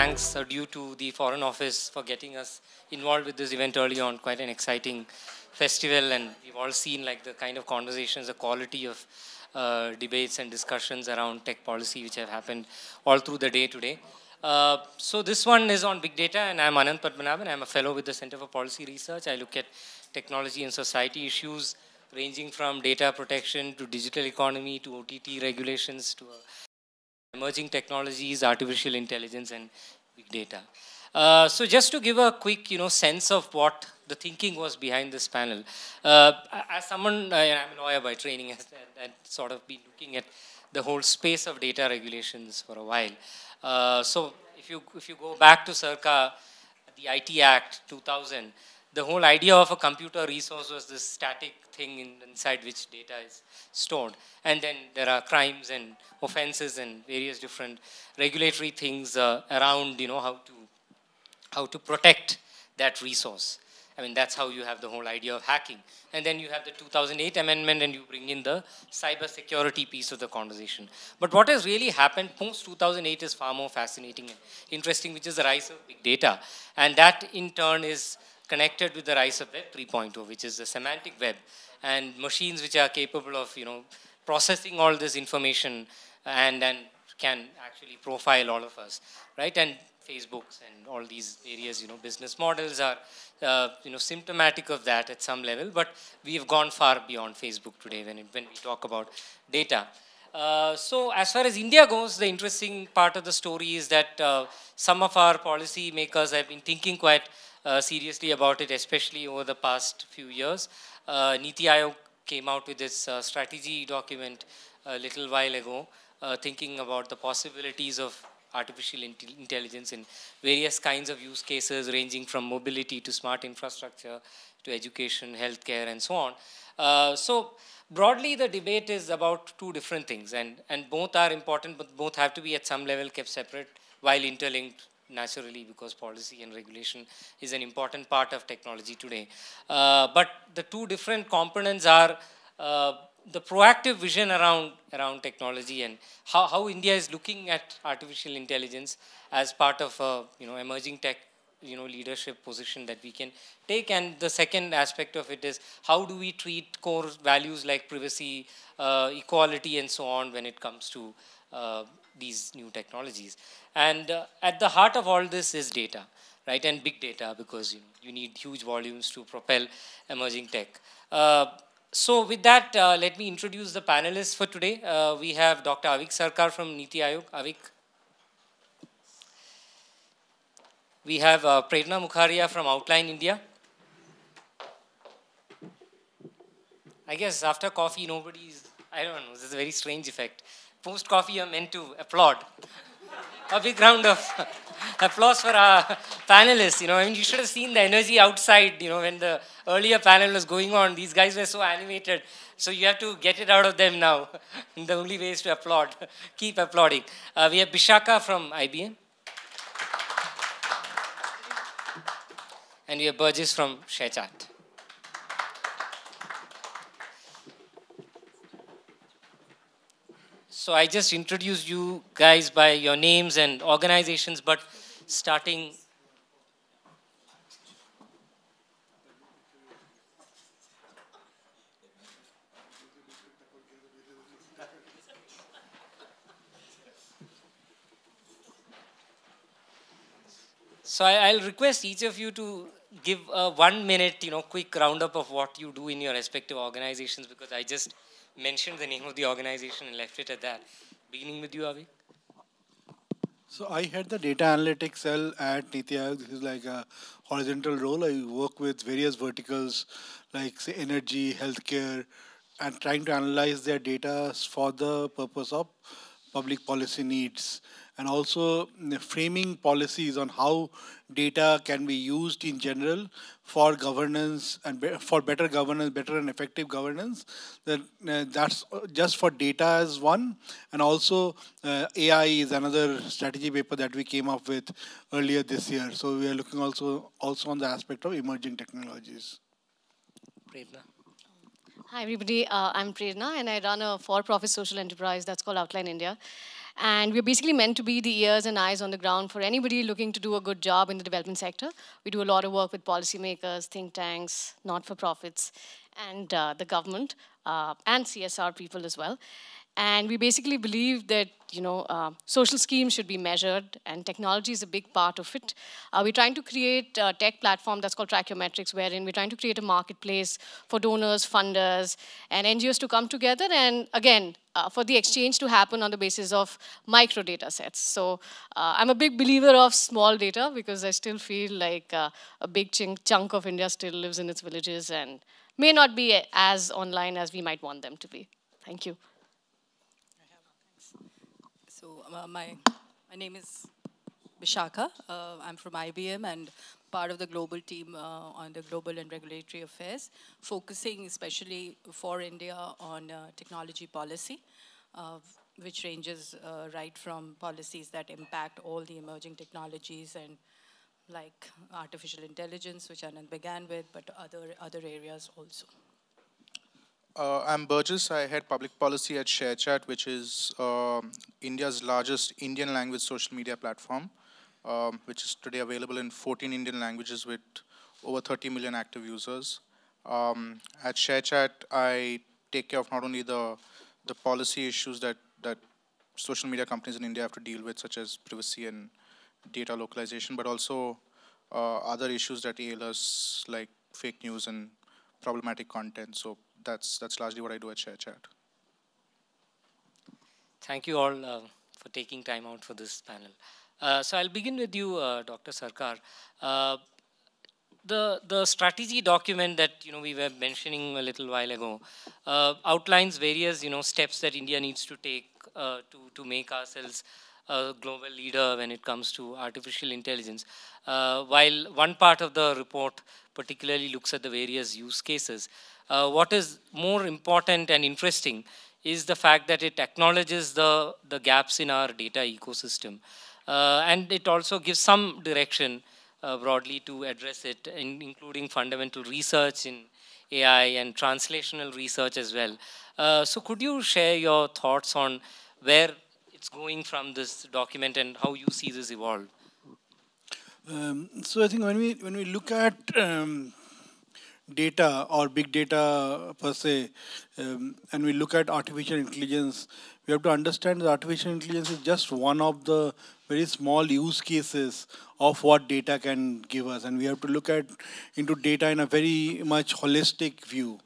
thanks are due to the Foreign Office for getting us involved with this event early on. Quite an exciting festival, and we've all seen like the kind of conversations, the quality of uh, debates and discussions around tech policy which have happened all through the day today. Uh, so this one is on big data, and I'm Anand Padmanabhan. I'm a fellow with the Center for Policy Research. I look at technology and society issues ranging from data protection to digital economy to OTT regulations to uh, emerging technologies, artificial intelligence, and big data. Uh, so just to give a quick, you know, sense of what the thinking was behind this panel. Uh, as someone, uh, I'm a lawyer by training, and, sort of been looking at the whole space of data regulations for a while. Uh, so if you if you go back to circa the IT Act 2000, the whole idea of a computer resource was this static thing in, inside which data is stored. And then there are crimes and offenses and various different regulatory things uh, around, you know, how to, how to protect that resource. I mean, that's how you have the whole idea of hacking. And then you have the 2008 amendment and you bring in the cyber security piece of the conversation. But what has really happened post 2008 is far more fascinating and interesting, which is the rise of big data. And that in turn is connected with the rise of Web 3.0, which is the semantic web, and machines which are capable of, you know, processing all this information and then can actually profile all of us, right? And Facebooks and all these various, you know, business models are, uh, you know, symptomatic of that at some level. But we have gone far beyond Facebook today when, it, when we talk about data. Uh, so as far as India goes, the interesting part of the story is that uh, some of our policy makers have been thinking quite seriously about it, especially over the past few years. Uh, Niti Aayog came out with this uh, strategy document a little while ago, uh, thinking about the possibilities of artificial intelligence in various kinds of use cases, ranging from mobility to smart infrastructure to education, healthcare, and so on. Uh, so broadly, the debate is about two different things, and, and both are important, but both have to be at some level kept separate while interlinked naturally because policy and regulation is an important part of technology today. Uh, but the two different components are uh, the proactive vision around, around technology and how, how India is looking at artificial intelligence as part of a you know, emerging tech you know, leadership position that we can take. And the second aspect of it is how do we treat core values like privacy, uh, equality, and so on when it comes to uh, these new technologies. And uh, at the heart of all this is data, right? And big data because you, you need huge volumes to propel emerging tech. Uh, so with that, uh, let me introduce the panelists for today. Uh, we have Dr. Avik Sarkar from Niti Aayog. Avik. We have uh, Prerna Mukharia from Outline India. I guess after coffee, nobody's, I don't know, this is a very strange effect. Post coffee, you're meant to applaud a big round of applause for our panelists. You know, I mean, you should have seen the energy outside, you know, when the earlier panel was going on. These guys were so animated. So you have to get it out of them now. the only way is to applaud. Keep applauding. Uh, we have Bishaka from IBM. And we have Berges from ShareChat. So I just introduced you guys by your names and organizations, but starting. So I, will request each of you to give a one minute, you know, quick roundup of what you do in your respective organizations because I just mentioned the name of the organization and left it at that. Beginning with you, Avi. So I had the data analytics cell at Niti Aayog. This is like a horizontal role. I work with various verticals like say energy, healthcare, and trying to analyze their data for the purpose of public policy needs and also framing policies on how data can be used in general for governance and be, for better governance, better and effective governance. That uh, that's just for data as one, and also uh, AI is another strategy paper that we came up with earlier this year. So we are looking also also on the aspect of emerging technologies. Prerna. Hi everybody, uh, I'm Prerna and I run a for-profit social enterprise that's called Outline India. And we're basically meant to be the ears and eyes on the ground for anybody looking to do a good job in the development sector. We do a lot of work with policymakers, think tanks, not-for-profits, and uh, the government, uh, and CSR people as well. And we basically believe that you know uh, social schemes should be measured, and technology is a big part of it. Uh, we're trying to create a tech platform that's called Trachiometrics, wherein we're trying to create a marketplace for donors, funders, and NGOs to come together, and again, uh, for the exchange to happen on the basis of micro data sets. So uh, I'm a big believer of small data because I still feel like uh, a big chunk of India still lives in its villages and may not be as online as we might want them to be. Thank you. So uh, my, my name is Vishakha. Uh, I'm from IBM and part of the global team uh, on the global and regulatory affairs, focusing especially for India on uh, technology policy, uh, which ranges uh, right from policies that impact all the emerging technologies and like artificial intelligence, which Anand began with, but other, other areas also. Uh, I'm Berges. I head public policy at ShareChat, which is um, India's largest Indian language social media platform, um, which is today available in 14 Indian languages with over 30 million active users. Um, at ShareChat, I take care of not only the the policy issues that that social media companies in India have to deal with, such as privacy and data localization, but also uh, other issues that ail us, like fake news and problematic content. So that's that's largely what I do at ShareChat. Thank you all uh, for taking time out for this panel. Uh, so I'll begin with you, uh, Dr. Sarkar. Uh, the the strategy document that you know we were mentioning a little while ago uh, outlines various you know steps that India needs to take uh, to to make ourselves a global leader when it comes to artificial intelligence. while one part of the report particularly looks at the various use cases, uh, what is more important and interesting is the fact that it acknowledges the, the gaps in our data ecosystem. Uh, and it also gives some direction uh, broadly to address it, in, including fundamental research in AI and translational research as well. Uh, so could you share your thoughts on where it's going from this document and how you see this evolve? Um, so I think when we when we look at um, data or big data per se, um, and we look at artificial intelligence, we have to understand that artificial intelligence is just one of the very small use cases of what data can give us, and we have to look at into data in a very much holistic view.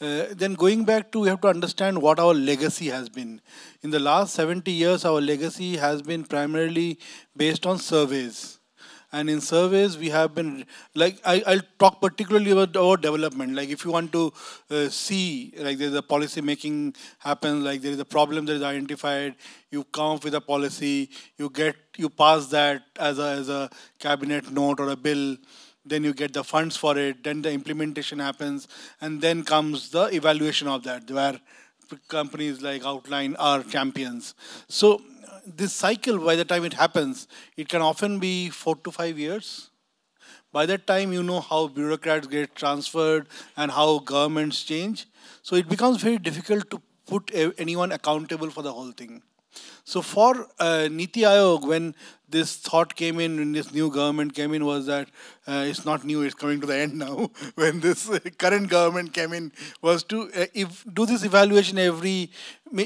Uh, then going back to, we have to understand what our legacy has been. In the last 70 years, our legacy has been primarily based on surveys and in surveys we have been like I, will talk particularly about our development. Like if you want to uh, see like there's a policy making happens like there is a problem that is identified you come up with a policy you get you pass that as a as a cabinet note or a bill then you get the funds for it then the implementation happens and then comes the evaluation of that where companies like outline are champions. So this cycle, by the time it happens, it can often be four to five years. By that time, you know how bureaucrats get transferred and how governments change. So it becomes very difficult to put anyone accountable for the whole thing. So for uh, Niti Aayog, when this thought came in, when this new government came in, was that uh, it's not new; it's coming to the end now. when this uh, current government came in, was to uh, if, do this evaluation every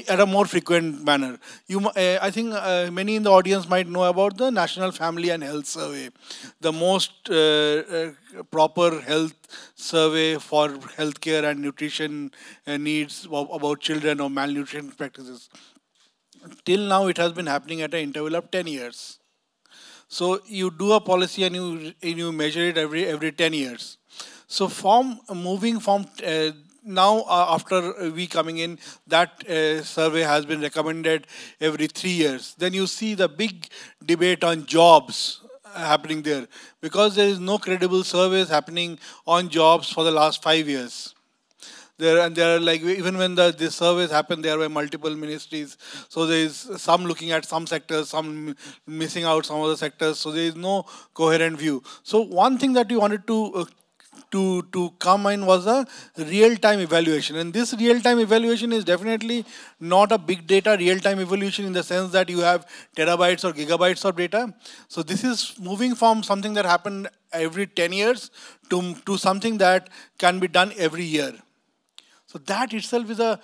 at a more frequent manner. You, uh, I think uh, many in the audience might know about the National Family and Health Survey, the most proper health survey for healthcare and nutrition needs about children or malnutrition practices till now it has been happening at an interval of 10 years. So you do a policy and you, and you measure it every, every 10 years. So from moving from uh, now uh, after we coming in, that uh, survey has been recommended every three years. Then you see the big debate on jobs happening there because there is no credible surveys happening on jobs for the last five years there and there are like even when the this surveys happen there were multiple ministries so there is some looking at some sectors some missing out some other sectors so there is no coherent view so one thing that we wanted to uh, to, to come in was a real-time evaluation. And this real-time evaluation is definitely not a big data real-time evaluation in the sense that you have terabytes or gigabytes of data. So this is moving from something that happened every 10 years to, to something that can be done every year. So that itself is a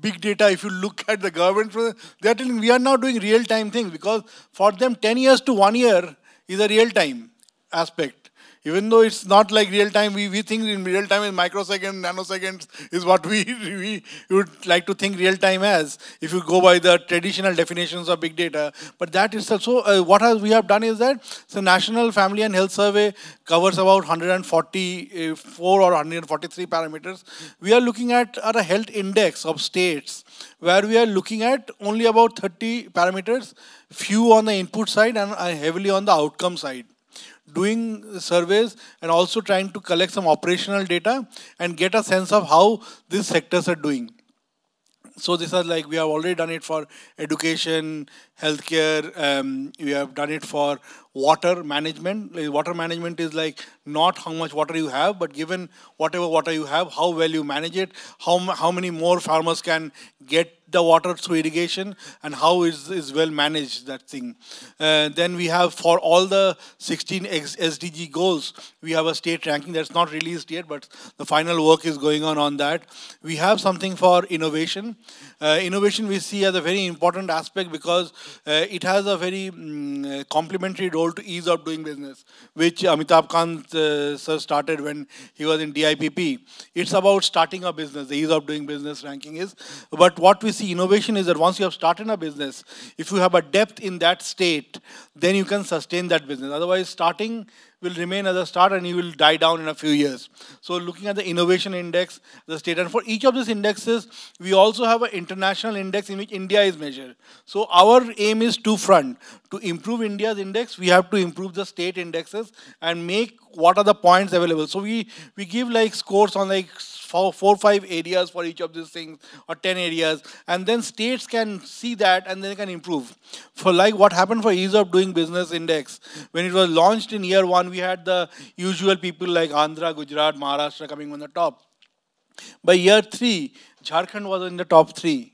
big data. If you look at the government, they're telling we are now doing real-time things because for them 10 years to one year is a real-time aspect even though it's not like real time, we, we think in real time in microseconds, nanoseconds is what we, we would like to think real time as, if you go by the traditional definitions of big data. But that is also, uh, what has, we have done is that the National Family and Health Survey covers about 144 or 143 parameters. We are looking at, a health index of states where we are looking at only about 30 parameters, few on the input side and heavily on the outcome side doing surveys and also trying to collect some operational data and get a sense of how these sectors are doing. So this is like we have already done it for education, healthcare. Um, we have done it for water management. Water management is like not how much water you have, but given whatever water you have, how well you manage it, how how many more farmers can get the water through irrigation and how is, is well managed that thing. Uh, then we have for all the 16 SDG goals, we have a state ranking that's not released yet, but the final work is going on on that. We have something for innovation. Uh, innovation we see as a very important aspect because uh, it has a very um, complementary role to ease of doing business, which Amitabh Kant uh, sir started when he was in DIPP. It's about starting a business, the ease of doing business ranking is. But what we see innovation is that once you have started a business, if you have a depth in that state, then you can sustain that business. Otherwise, starting will remain as a start and you will die down in a few years. So looking at the innovation index, the state, and for each of these indexes, we also have an international index in which India is measured. So our aim is two front. To improve India's index, we have to improve the state indexes and make what are the points available. So we, we give like scores on like four, five areas for each of these things or 10 areas. And then states can see that and then they can improve. For like what happened for ease of doing business index, when it was launched in year one, we had the usual people like Andhra, Gujarat, Maharashtra coming on the top. By year three, Jharkhand was in the top three.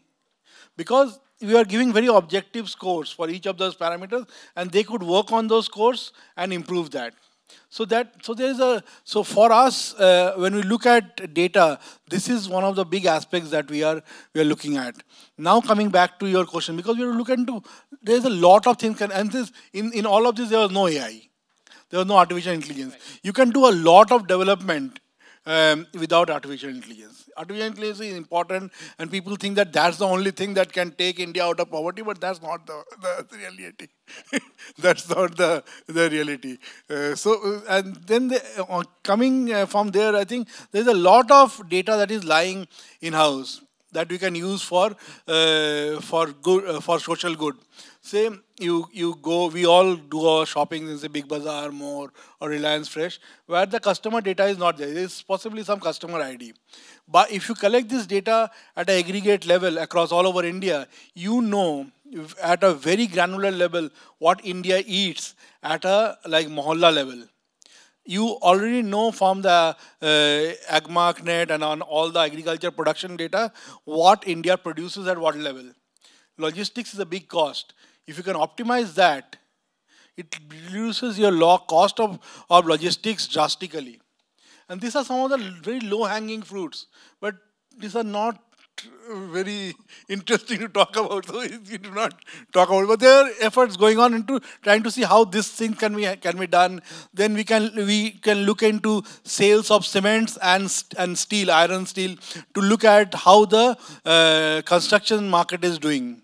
Because we are giving very objective scores for each of those parameters and they could work on those scores and improve that. So that so there is a so for us uh, when we look at data, this is one of the big aspects that we are we are looking at. Now coming back to your question, because we are looking into there is a lot of things can, and this in in all of this there was no AI, there was no artificial intelligence. You can do a lot of development um, without artificial intelligence. Artificial is important, and people think that that's the only thing that can take India out of poverty, but that's not the, the reality. that's not the, the reality. Uh, so, uh, and then the, uh, coming uh, from there, I think there's a lot of data that is lying in house that we can use for uh, for good for social good. Say you you go, we all do our shopping in say Big Bazaar, More, or Reliance Fresh, where the customer data is not there. There is possibly some customer ID. But if you collect this data at an aggregate level across all over India, you know at a very granular level what India eats at a like mohalla level. You already know from the uh, AgMarkNet and on all the agriculture production data what India produces at what level. Logistics is a big cost if you can optimize that, it reduces your cost of, of logistics drastically. And these are some of the very low-hanging fruits, but these are not very interesting to talk about, so you do not talk about. It. But there are efforts going on into trying to see how this thing can be can be done. Then we can we can look into sales of cements and and steel, iron steel, to look at how the uh, construction market is doing.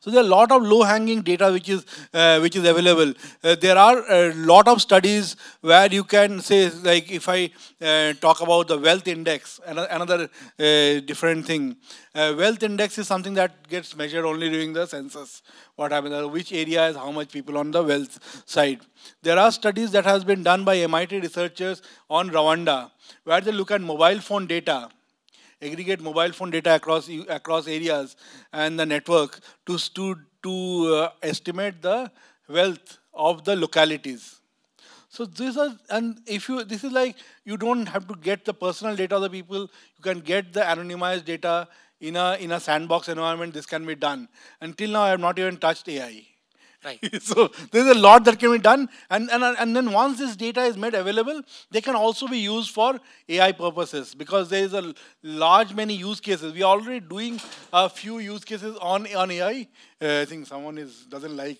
So there are a lot of low-hanging data which is uh, which is available. Uh, there are a lot of studies where you can say, like if I uh, talk about the wealth index, another uh, different thing. Uh, wealth index is something that gets measured only during the census. What happens? Uh, which area has how much people on the wealth side? There are studies that has been done by MIT researchers on Rwanda, where they look at mobile phone data aggregate mobile phone data across across areas and the network to to to uh, estimate the wealth of the localities So this is, and if you, this is like, you don't have to get the personal data of the people, you can get the anonymized data in a, in a sandbox environment, this can be done. Until now, I have not even touched AI. Right. so there's a lot that can be done. And, and, and then once this data is made available, they can also be used for AI purposes because there is a large many use cases. We are already doing a few use cases on, on AI. Uh, I think someone is doesn't like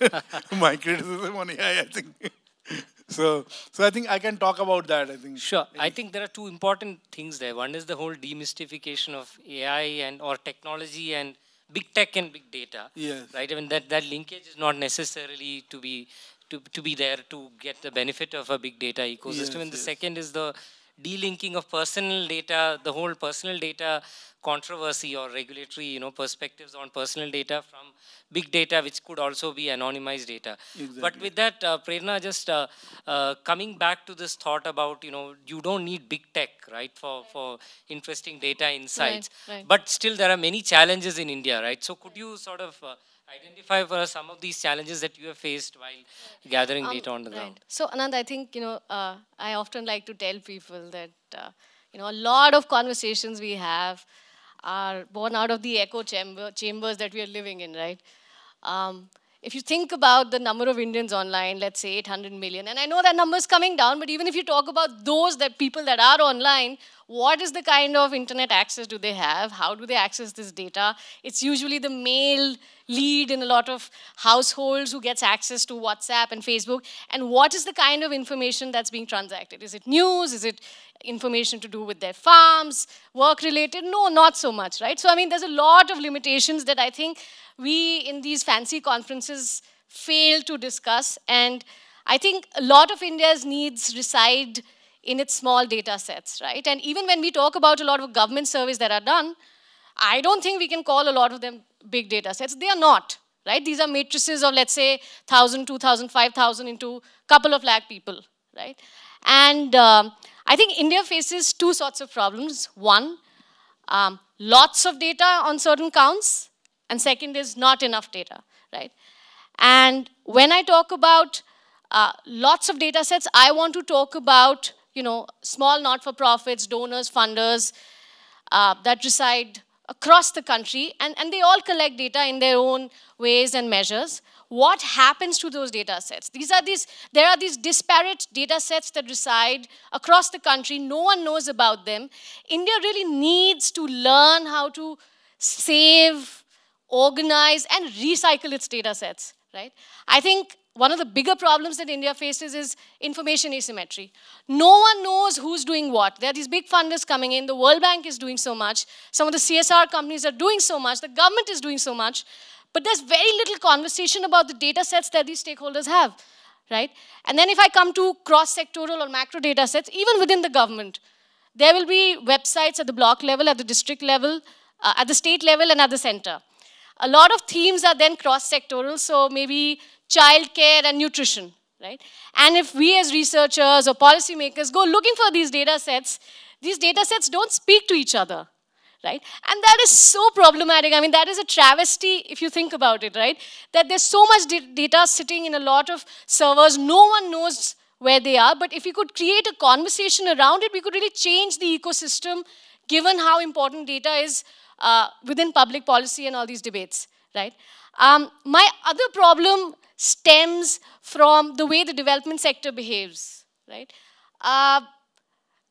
my criticism on AI, I think. so, so I think I can talk about that. I think. Sure. I think there are two important things there. One is the whole demystification of AI and or technology and big tech and big data. Yes. Right. I mean that that linkage is not necessarily to be to, to be there to get the benefit of a big data ecosystem. Yes, and the yes. second is the delinking of personal data, the whole personal data controversy or regulatory, you know, perspectives on personal data from big data, which could also be anonymized data. But with that, uh, Prerna, just uh, uh, coming back to this thought about, you know, you don't need big tech, right, for, for interesting data insights. right. But still, there are many challenges in India, right? So could you sort of uh, identify for us some of these challenges that you have faced while gathering Um, data on the right. ground? So Anand, I think you know uh, I often like to tell people that uh, you know a lot of conversations we have are born out of the echo chamber chambers that we are living in, right? Um, if you think about the number of Indians online, let's say 800 million, and I know that number is coming down, but even if you talk about those that people that are online, what is the kind of internet access do they have? How do they access this data? It's usually the male lead in a lot of households who gets access to WhatsApp and Facebook. And what is the kind of information that's being transacted? Is it news? Is it information to do with their farms, work related? No, not so much, right? So, I mean, there's a lot of limitations that I think we in these fancy conferences fail to discuss. And I think a lot of India's needs reside in its small data sets, right? And even when we talk about a lot of government surveys that are done, I don't think we can call a lot of them big data sets. They are not, right? These are matrices of, let's say, 1,000, 2,000, 5,000 into a couple of lakh people, right? And um, I think India faces two sorts of problems. One, um, lots of data on certain counts, and second is not enough data, right? And when I talk about uh, lots of data sets, I want to talk about, you know, small not-for-profits, donors, funders uh, that reside across the country, and, and they all collect data in their own ways and measures. What happens to those data sets? These are these, there are these disparate data sets that reside across the country. No one knows about them. India really needs to learn how to save, organize, and recycle its data sets, right? I think one of the bigger problems that India faces is information asymmetry. No one knows who's doing what. There are these big funders coming in. The World Bank is doing so much. Some of the CSR companies are doing so much. The government is doing so much. But there's very little conversation about the data sets that these stakeholders have, right? And then if I come to cross-sectoral or macro data sets, even within the government, there will be websites at the block level, at the district level, uh, at the state level, and at the center. A lot of themes are then cross-sectoral, so maybe childcare and nutrition, right? And if we as researchers or policymakers go looking for these data sets, these data sets don't speak to each other, right? And that is so problematic. I mean, that is a travesty if you think about it, right? That there's so much data sitting in a lot of servers, no one knows where they are. But if we could create a conversation around it, we could really change the ecosystem given how important data is uh, within public policy and all these debates, right? Um, my other problem stems from the way the development sector behaves, right? Uh,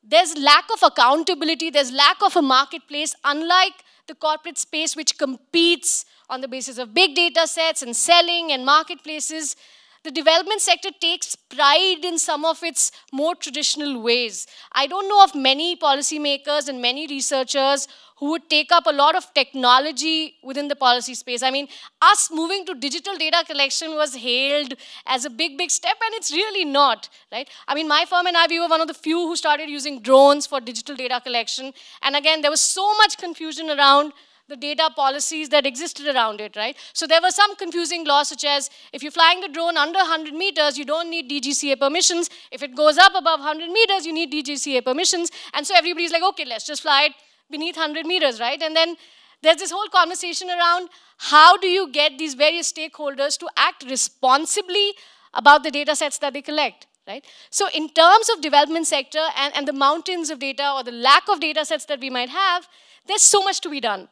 there's lack of accountability, there's lack of a marketplace, unlike the corporate space which competes on the basis of big data sets and selling and marketplaces. The development sector takes pride in some of its more traditional ways. I don't know of many policymakers and many researchers who would take up a lot of technology within the policy space. I mean, us moving to digital data collection was hailed as a big, big step, and it's really not, right? I mean, my firm and I, we were one of the few who started using drones for digital data collection. And again, there was so much confusion around the data policies that existed around it, right? So there were some confusing laws such as if you're flying the drone under 100 meters, you don't need DGCA permissions. If it goes up above 100 meters, you need DGCA permissions. And so everybody's like, okay, let's just fly it beneath 100 meters, right? And then there's this whole conversation around how do you get these various stakeholders to act responsibly about the data sets that they collect, right? So in terms of development sector and, and the mountains of data or the lack of data sets that we might have, there's so much to be done.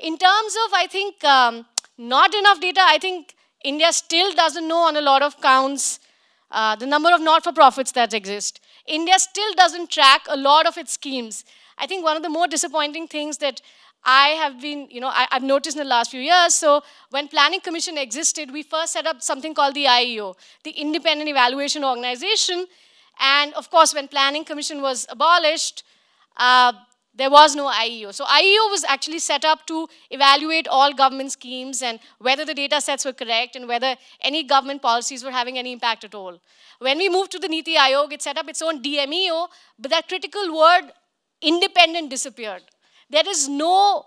In terms of, I think, um, not enough data, I think India still doesn't know on a lot of counts uh, the number of not-for-profits that exist. India still doesn't track a lot of its schemes. I think one of the more disappointing things that I have been, you know, I, have noticed in the last few years. So when Planning Commission existed, we first set up something called the IEO, the Independent Evaluation Organization. And of course, when Planning Commission was abolished, uh, there was no IEO. So IEO was actually set up to evaluate all government schemes and whether the data sets were correct and whether any government policies were having any impact at all. When we moved to the Niti Aayog, it set up its own DMEO, but that critical word, independent, disappeared. There is no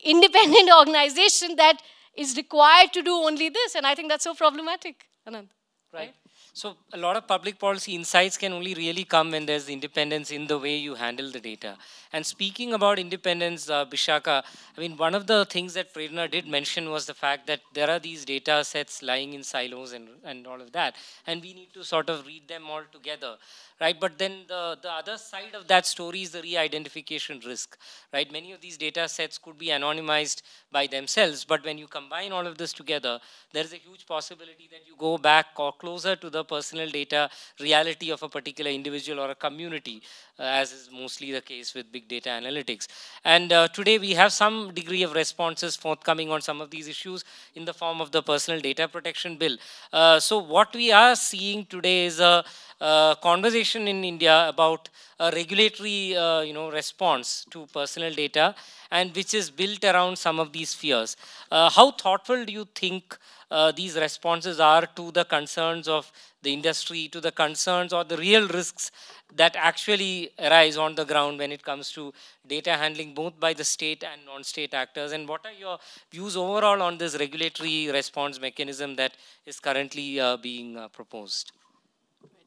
independent organization that is required to do only this, and I think that's so problematic, Anand. Right. So a lot of public policy insights can only really come when there's independence in the way you handle the data. And speaking about independence, uh, Bishakha, I mean, one of the things that Prerna did mention was the fact that there are these data sets lying in silos and, and all of that. And we need to sort of read them all together right? But then the, the other side of that story is the re-identification risk, right? Many of these data sets could be anonymized by themselves, but when you combine all of this together, there is a huge possibility that you go back or closer to the personal data reality of a particular individual or a community, uh, as is mostly the case with big data analytics. And uh, today we have some degree of responses forthcoming on some of these issues in the form of the Personal Data Protection Bill. Uh, so what we are seeing today is a uh, conversation in India about a regulatory uh, you know, response to personal data and which is built around some of these fears. Uh, how thoughtful do you think uh, these responses are to the concerns of the industry, to the concerns or the real risks that actually arise on the ground when it comes to data handling both by the state and non-state actors and what are your views overall on this regulatory response mechanism that is currently uh, being uh, proposed?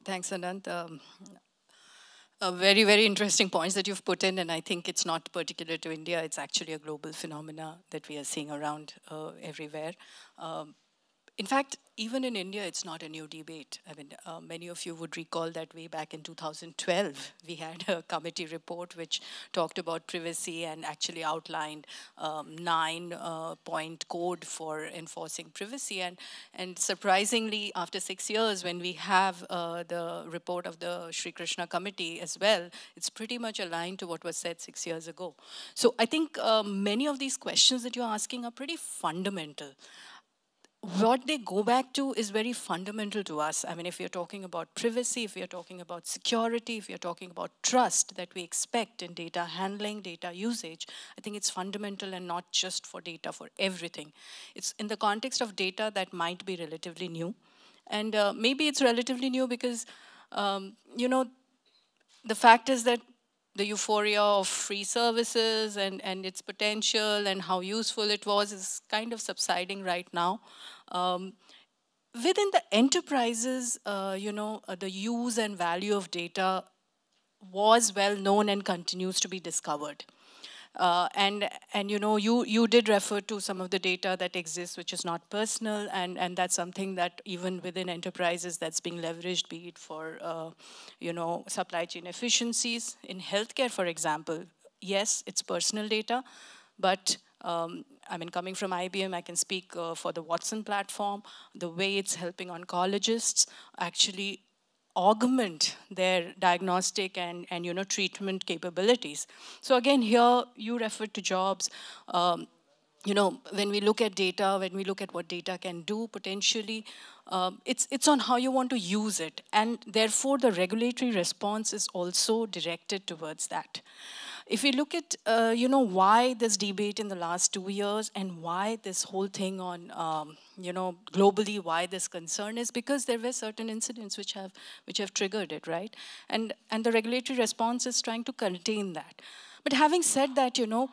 Thanks, Anand. Um, very, very interesting points that you've put in, and I think it's not particular to India. It's actually a global phenomena that we are seeing around uh, everywhere. Um, in fact, even in India, it's not a new debate. I mean, uh, many of you would recall that way back in 2012, we had a committee report which talked about privacy and actually outlined um, nine-point uh, code for enforcing privacy. And, and surprisingly, after six years, when we have uh, the report of the Srikrishna committee as well, it's pretty much aligned to what was said six years ago. So I think um, many of these questions that you're asking are pretty fundamental what they go back to is very fundamental to us. I mean, if you're talking about privacy, if you're talking about security, if you're talking about trust that we expect in data handling, data usage, I think it's fundamental and not just for data, for everything. It's in the context of data that might be relatively new. And uh, maybe it's relatively new because, um, you know, the fact is that the euphoria of free services and, and its potential and how useful it was is kind of subsiding right now. Um, within the enterprises, uh, you know, uh, the use and value of data was well known and continues to be discovered. Uh, and and you know you you did refer to some of the data that exists which is not personal and and that's something that even within enterprises that's being leveraged be it for uh, you know supply chain efficiencies. In healthcare for example yes it's personal data but um, I mean, coming from IBM, I can speak uh, for the Watson platform, the way it's helping oncologists actually augment their diagnostic and, and you know, treatment capabilities. So again, here you referred to jobs. Um, you know, when we look at data, when we look at what data can do potentially, um, it's, it's on how you want to use it. And therefore, the regulatory response is also directed towards that. If we look at, uh, you know, why this debate in the last two years and why this whole thing on, um, you know, globally, why this concern is because there were certain incidents which have, which have triggered it, right? And, and the regulatory response is trying to contain that. But having said that, you know,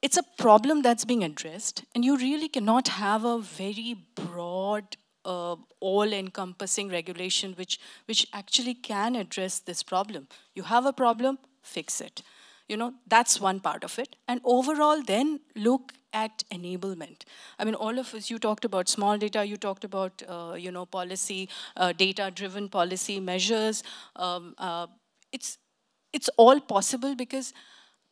it's a problem that's being addressed, and you really cannot have a very broad, uh, all-encompassing regulation which, which actually can address this problem. You have a problem, fix it You know, that's one part of it. And overall, then look at enablement. I mean, all of us, you talked about small data, you talked about, uh, you know, policy, uh, data-driven policy measures. Um, uh, it's, it's all possible because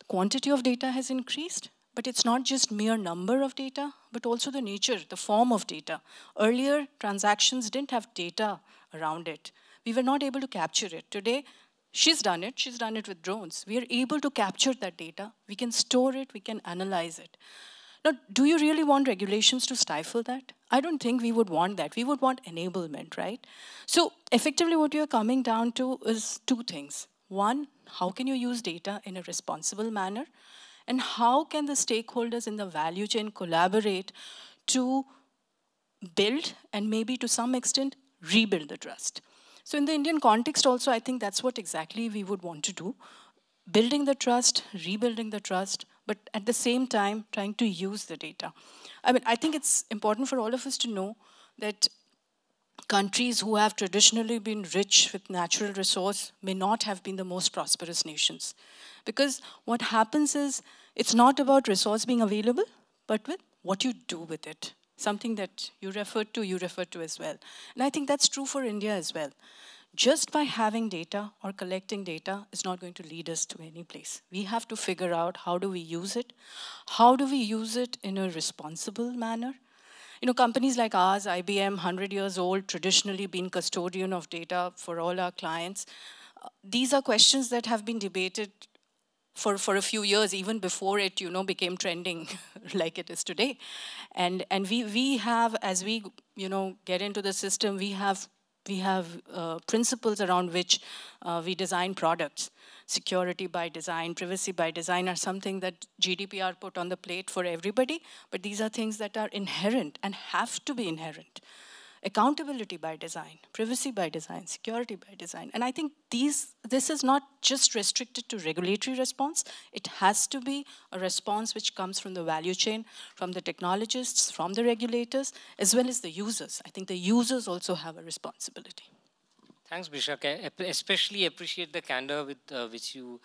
the quantity of data has increased, but it's not just mere number of data, but also the nature, the form of data. Earlier, transactions didn't have data around it. We were not able to capture it. Today, she's done it. She's done it with drones. We are able to capture that data. We can store it. We can analyze it. Now, do you really want regulations to stifle that? I don't think we would want that. We would want enablement, right? So effectively what you're coming down to is two things. One, how can you use data in a responsible manner? And how can the stakeholders in the value chain collaborate to build and maybe to some extent rebuild the trust? So in the Indian context also, I think that's what exactly we would want to do. Building the trust, rebuilding the trust, but at the same time trying to use the data. I mean, I think it's important for all of us to know that countries who have traditionally been rich with natural resource may not have been the most prosperous nations. Because what happens is, it's not about resource being available, but with what you do with it. Something that you referred to, you referred to as well. And I think that's true for India as well just by having data or collecting data is not going to lead us to any place. We have to figure out how do we use it? How do we use it in a responsible manner? You know, companies like ours, IBM, 100 years old, traditionally been custodian of data for all our clients. Uh, these are questions that have been debated for, for a few years, even before it, you know, became trending like it is today. And, and we, we have, as we, you know, get into the system, we have we have uh, principles around which uh, we design products. Security by design, privacy by design are something that GDPR put on the plate for everybody, but these are things that are inherent and have to be inherent accountability by design, privacy by design, security by design. And I think these, this is not just restricted to regulatory response, it has to be a response which comes from the value chain, from the technologists, from the regulators, as well as the users. I think the users also have a responsibility. Thanks, Bishak. I especially appreciate the candor with uh, which you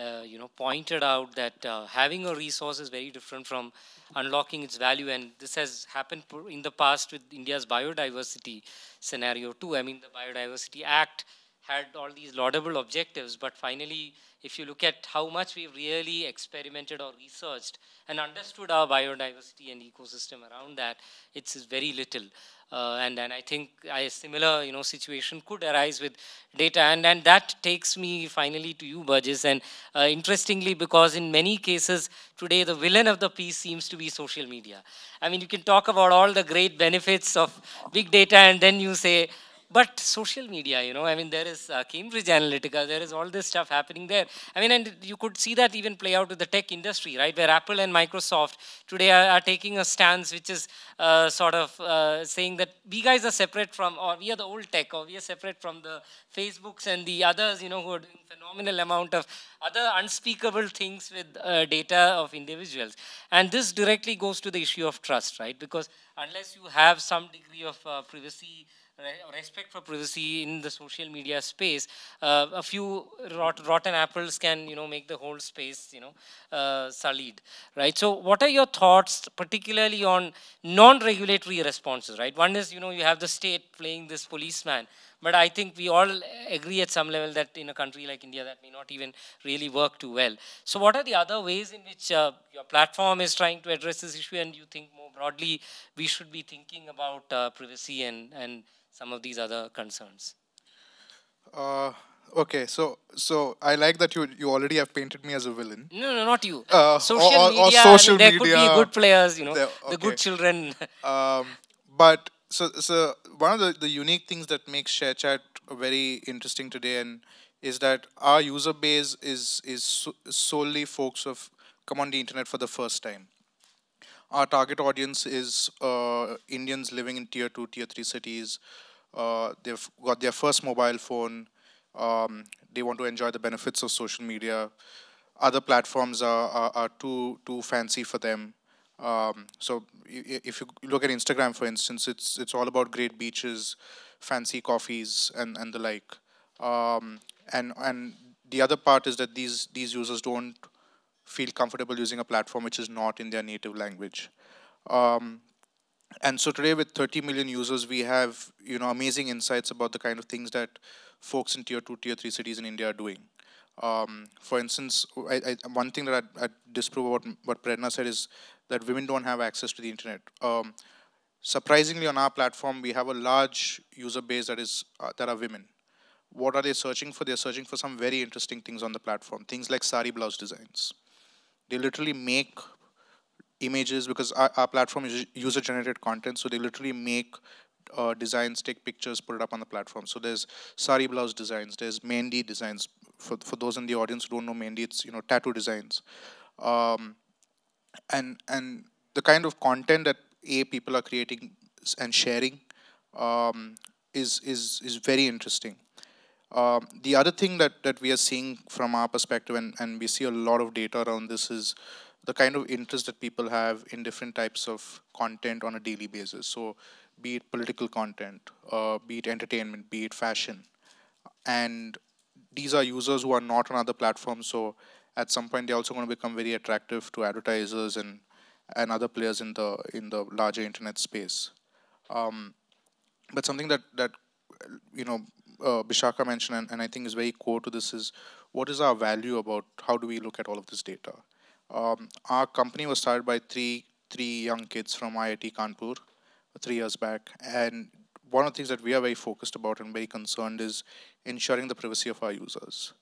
uh, you know, pointed out that uh, having a resource is very different from unlocking its value. And this has happened in the past with India's biodiversity scenario too. I mean, the Biodiversity Act had all these laudable objectives, but finally, if you look at how much we've really experimented or researched and understood our biodiversity and ecosystem around that, it's very little. Uh, and, and I think a similar you know situation could arise with data and, and that takes me finally to you Berges and uh, interestingly because in many cases today the villain of the piece seems to be social media. I mean you can talk about all the great benefits of big data and then you say but social media, you know, I mean, there is uh, Cambridge Analytica, there is all this stuff happening there. I mean, and you could see that even play out with the tech industry, right, where Apple and Microsoft today are, are taking a stance which is uh, sort of uh, saying that we guys are separate from, or we are the old tech, or we are separate from the Facebooks and the others, you know, who are doing phenomenal amount of other unspeakable things with uh, data of individuals. And this directly goes to the issue of trust, right? Because unless you have some degree of uh, privacy respect for privacy in the social media space, uh, a few rot rotten apples can, you know, make the whole space, you know, uh, sullied, right? So what are your thoughts, particularly on non-regulatory responses, right? One is, you know, you have the state playing this policeman, but I think we all agree at some level that in a country like India, that may not even really work too well. So what are the other ways in which uh, your platform is trying to address this issue and you think more broadly we should be thinking about uh, privacy and, and some of these other concerns? Uh, okay, so so I like that you you already have painted me as a villain. No, no, not you. Uh, social or, media. Or social there media. could be good players, you know, okay. the good children. um, but so so one of the, the unique things that makes ShareChat very interesting today and is that our user base is is so, solely folks of come on the internet for the first time our target audience is uh, Indians living in tier two, tier three cities. Uh, they've got their first mobile phone. Um, they want to enjoy the benefits of social media. Other platforms are, are, are too too fancy for them. Um, so if you look at Instagram, for instance, it's it's all about great beaches, fancy coffees, and and the like. Um, and and the other part is that these these users don't feel comfortable using a platform which is not in their native language. Um, and so today with 30 million users, we have you know amazing insights about the kind of things that folks in tier two, tier three cities in India are doing. Um, for instance, I, I, one thing that I, disprove about what Prerna said is that women don't have access to the internet. Um, surprisingly, on our platform, we have a large user base that is uh, that are women. What are they searching for? They're searching for some very interesting things on the platform. Things like sari blouse designs. They literally make images because our, our platform is user generated content so they literally make uh, designs take pictures put it up on the platform so there's sari blouse designs there's mehndi designs for, for those in the audience who don't know mehndi it's you know tattoo designs um, and and the kind of content that a people are creating and sharing um, is is is very interesting um, the other thing that, that we are seeing from our perspective, and, and we see a lot of data around this, is the kind of interest that people have in different types of content on a daily basis. So, be it political content, uh, be it entertainment, be it fashion. And these are users who are not on other platforms. So, at some point, they're also going to become very attractive to advertisers and and other players in the in the larger internet space. Um, but something that that you know uh, Bishakha mentioned, and, and I think is very core to this, is what is our value about how do we look at all of this data? Um, our company was started by three three young kids from IIT Kanpur three years back, and one of the things that we are very focused about and very concerned is ensuring the privacy of our users.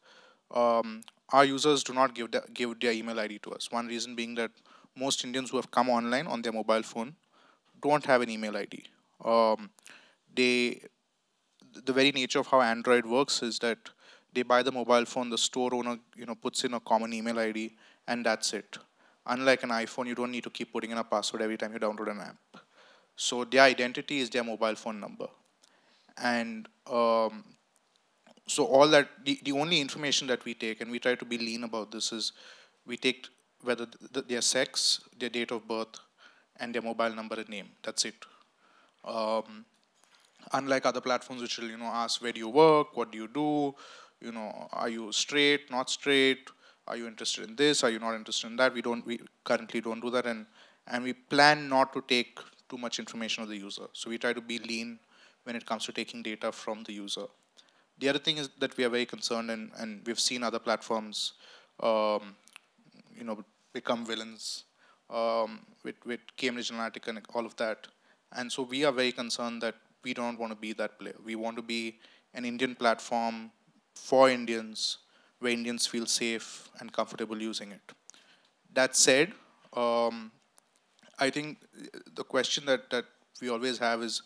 Um, our users do not give the, give their email ID to us. One reason being that most Indians who have come online on their mobile phone don't have an email ID. Um, they, the very nature of how Android works is that they buy the mobile phone, the store owner, you know, puts in a common email ID, and that's it. Unlike an iPhone, you don't need to keep putting in a password every time you download an app. So their identity is their mobile phone number. And um, so all that, the, the only information that we take, and we try to be lean about this, is we take whether the, their sex, their date of birth, and their mobile number and name. That's it. Um, unlike other platforms which will, you know, ask where do you work, what do you do, you know, are you straight, not straight, are you interested in this? Are you not interested in that? We don't we currently don't do that and and we plan not to take too much information of the user. So we try to be lean when it comes to taking data from the user the other thing is that we are very concerned and, and we've seen other platforms um, you know become villains um, with, with Cambridge Analytica and all of that and so we are very concerned that we don't want to be that player we want to be an Indian platform for Indians where Indians feel safe and comfortable using it. That said, um, I think the question that, that we always have is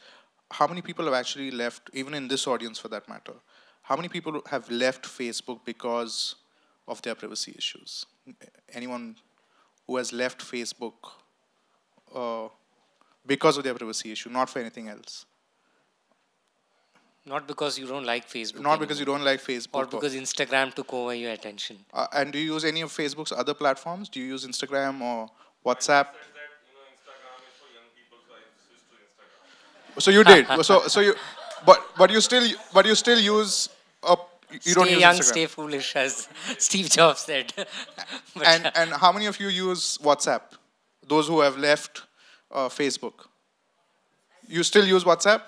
how many people have actually left, even in this audience for that matter, how many people have left Facebook because of their privacy issues? Anyone who has left Facebook uh, because of their privacy issue, not for anything else? Not because you don't like Facebook. Not because you don't like Facebook. Or because Instagram took over your attention. Uh, and do you use any of Facebook's other platforms? Do you use Instagram or WhatsApp? So you did. so so you, but but you still but you still use a you stay don't use young, Instagram. stay foolish, as Steve Jobs said. But, and and how many of you use WhatsApp? Those who have left uh, Facebook. You still use WhatsApp?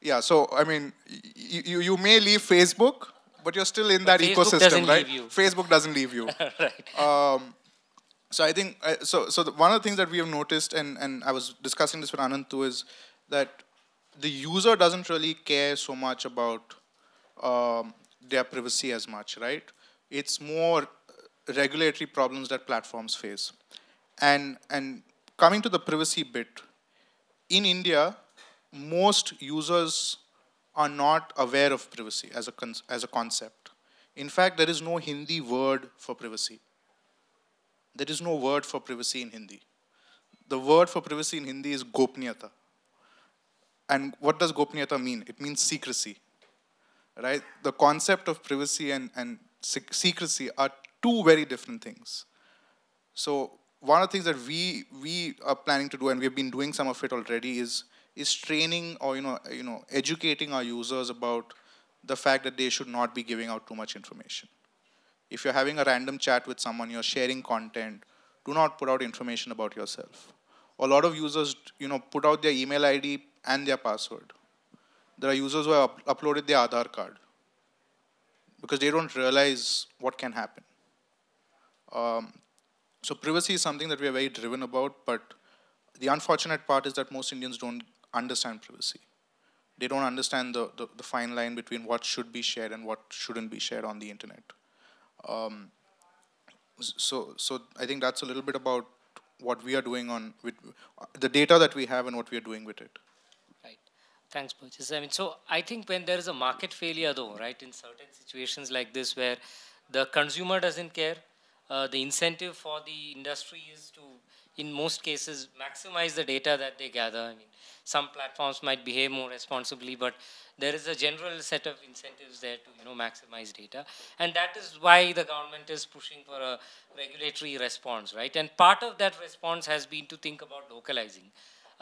Yeah. So I mean, you you may leave Facebook, but you're still in that Facebook ecosystem, doesn't right? leave you. Facebook doesn't leave you. right. Um, so I think uh, so. So the, one of the things that we have noticed, and and I was discussing this with Anand too, is that the user doesn't really care so much about um, their privacy as much, right? It's more regulatory problems that platforms face, and and coming to the privacy bit, in India, most users are not aware of privacy as a as a concept. In fact, there is no Hindi word for privacy. There is no word for privacy in Hindi. The word for privacy in Hindi is gopniyata. And what does gopniyata mean? It means secrecy. Right? The concept of privacy and, and sec- secrecy are two very different things. So one of the things that we we are planning to do, and we've been doing some of it already, is is training or you know you know educating our users about the fact that they should not be giving out too much information if you're having a random chat with someone, you're sharing content, do not put out information about yourself. A lot of users, you know, put out their email ID and their password. There are users who have up uploaded their Aadhaar card because they don't realize what can happen. Um, so privacy is something that we are very driven about, but the unfortunate part is that most Indians don't understand privacy. They don't understand the, the, the fine line between what should be shared and what shouldn't be shared on the internet. Um, so, so I think that's a little bit about what we are doing on with the data that we have and what we are doing with it. Thanks, Berges. I mean, so I think when there is a market failure, though, right, in certain situations like this, where the consumer doesn't care, uh, the incentive for the industry is to, in most cases, maximize the data that they gather. I mean, some platforms might behave more responsibly, but there is a general set of incentives there to you know maximize data, and that is why the government is pushing for a regulatory response, right? And part of that response has been to think about localizing.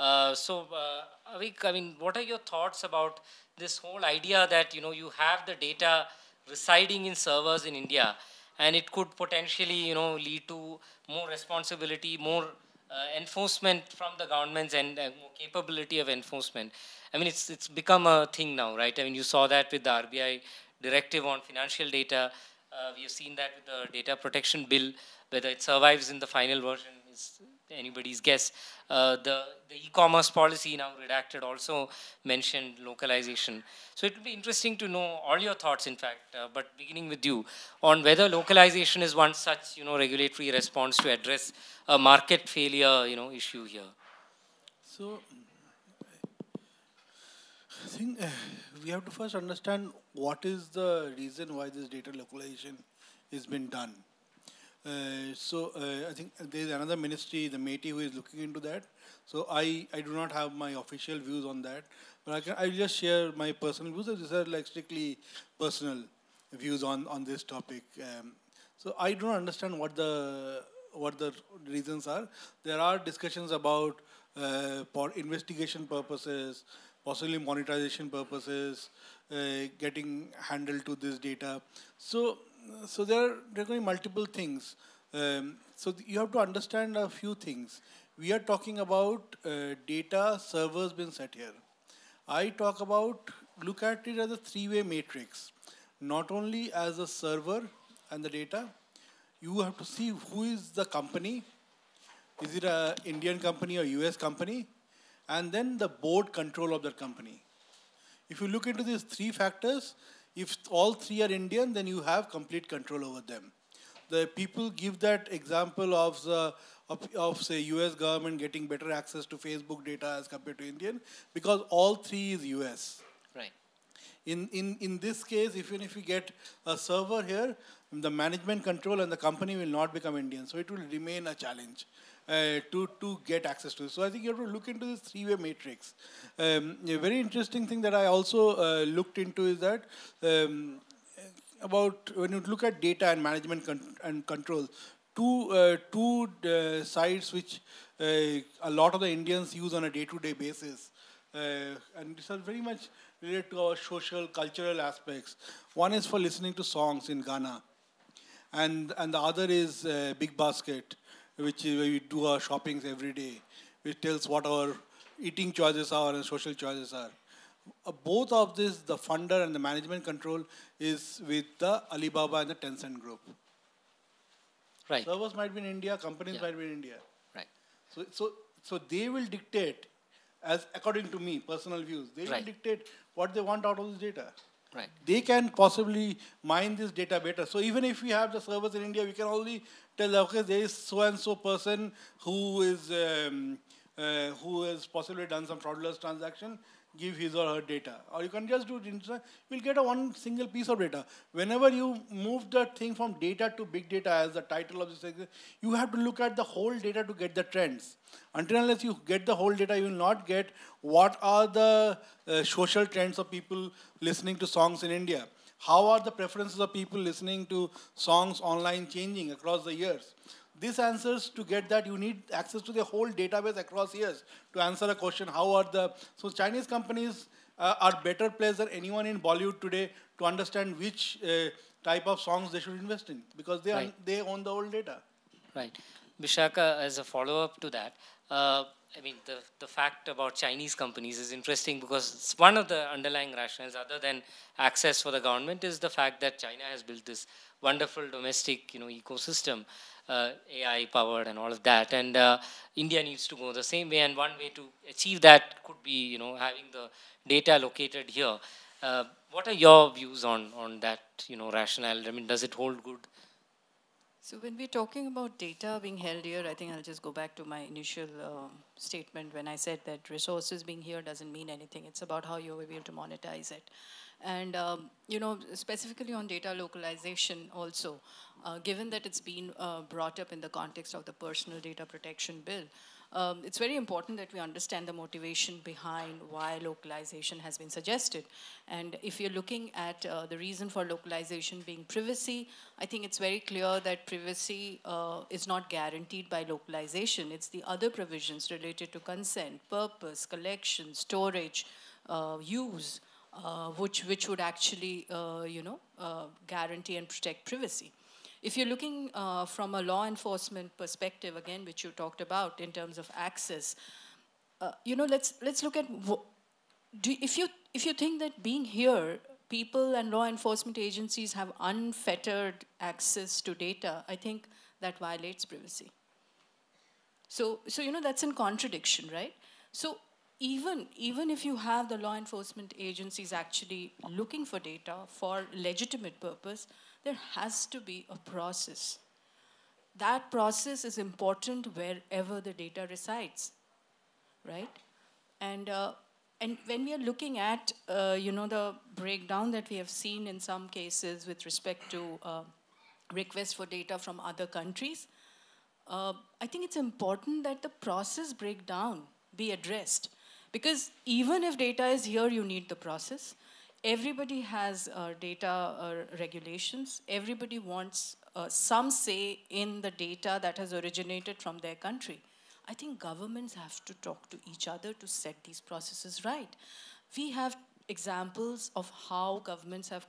Uh, so, uh, Avik, I mean, what are your thoughts about this whole idea that you know you have the data residing in servers in India, and it could potentially you know lead to more responsibility, more uh, enforcement from the governments and uh, capability of enforcement. I mean, it's, it's become a thing now, right? I mean, you saw that with the RBI directive on financial data. Uh, we have seen that with the data protection bill, whether it survives in the final version is anybody's guess. Uh, the the e-commerce policy now redacted also mentioned localization. So it would be interesting to know all your thoughts, in fact, uh, but beginning with you, on whether localization is one such, you know, regulatory response to address a market failure, you know, issue here. So I think uh, we have to first understand what is the reason why this data localization is been done. Uh, so uh, I think there is another ministry, the MeitY, who is looking into that. So I, I do not have my official views on that, but I can I just share my personal views. These are like strictly personal views on on this topic. Um, so I don't understand what the what the reasons are. There are discussions about uh, for investigation purposes, possibly monetization purposes, uh, getting handled to this data. So so there are, there are going multiple things. Um, so you have to understand a few things. We are talking about uh, data servers being set here. I talk about, look at it as a three-way matrix. Not only as a server and the data, you have to see who is the company. Is it an Indian company or US company? And then the board control of that company. If you look into these three factors, if all three are Indian, then you have complete control over them. The people give that example of the of, of, say US government getting better access to Facebook data as compared to Indian because all three is US. Right. In in in this case, even if you get a server here, the management control and the company will not become Indian, so it will remain a challenge. Uh, to, to get access to. So I think you have to look into this three-way matrix. Um, a very interesting thing that I also uh, looked into is that um, about when you look at data and management con and control, two, uh, two uh, sides which uh, a lot of the Indians use on a day-to-day -day basis. and these are very much related to our social, cultural aspects. One is for listening to songs in Gaana. And, and the other is Big Basket which is where we do our shoppings every day, which tells what our eating choices are and social choices are. Uh, both of this, the funder and the management control, is with the Alibaba and the Tencent group. Right. Servers might be in India, companies yeah. might be in India. Right. So, so, so they will dictate, as according to me, personal views, they right. will dictate what they want out of this data. Right. They can possibly mine this data better. So even if we have the servers in India, we can only tell, okay, there is so and so person who is um, uh, who has possibly done some fraudulent transaction, give his or her data. Or you can just do you'll get a one single piece of data. Whenever you move the thing from data to big data as the title of this, you have to look at the whole data to get the trends. Until unless you get the whole data, you will not get what are the uh, social trends of people listening to songs in India. How are the preferences of people listening to songs online changing across the years? These answers, to get that, you need access to the whole database across years to answer a question, how are the... So Chinese companies uh, are better placed than anyone in Bollywood today to understand which uh, type of songs they should invest in because they, Right. are, they own the old data. Right. Vishaka, as a follow-up to that, uh, I mean, the, the fact about Chinese companies is interesting because it's one of the underlying rationales, other than access for the government, is the fact that China has built this wonderful domestic, you know, ecosystem, uh, AI-powered and all of that, and uh, India needs to go the same way. And one way to achieve that could be, you know, having the data located here. Uh, what are your views on on that, you know, rationale? I mean, does it hold good? So when we're talking about data being held here, I think I'll just go back to my initial um, statement when I said that resources being here doesn't mean anything. It's about how you're able to monetize it. And, um, you know, specifically on data localization also, uh, given that it's been uh, brought up in the context of the Personal Data Protection Bill, um, it's very important that we understand the motivation behind why localization has been suggested. And if you're looking at uh, the reason for localization being privacy, I think it's very clear that privacy uh, is not guaranteed by localization. It's the other provisions related to consent, purpose, collection, storage, uh, use, uh, which, which would actually, uh, you know, uh, guarantee and protect privacy. If you're looking uh, from a law enforcement perspective, again, which you talked about in terms of access, uh, you know, let's let's look at do, if you if you think that being here, people and law enforcement agencies have unfettered access to data, I think that violates privacy. So so you know that's in contradiction, right? So even even if you have the law enforcement agencies actually looking for data for legitimate purpose, there has to be a process. That process is important wherever the data resides, right? And, uh, and when we are looking at, uh, you know, the breakdown that we have seen in some cases with respect to uh, requests for data from other countries, uh, I think it's important that the process breakdown be addressed. Because even if data is here, you need the process everybody has uh, data uh, regulations. Everybody wants uh, some say in the data that has originated from their country. I think governments have to talk to each other to set these processes right. We have examples of how governments have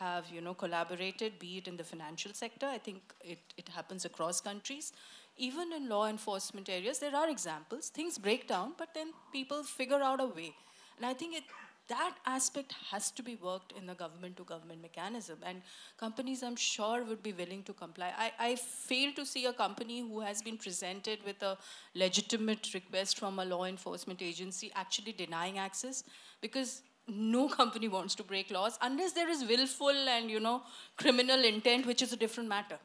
have you know collaborated, be it in the financial sector. I think it, it happens across countries. Even in law enforcement areas, there are examples. Things break down, but then people figure out a way. And I think it, that aspect has to be worked in the government to government mechanism and companies i'm sure would be willing to comply I, I fail to see a company who has been presented with a legitimate request from a law enforcement agency actually denying access because no company wants to break laws unless there is willful and you know criminal intent which is a different matter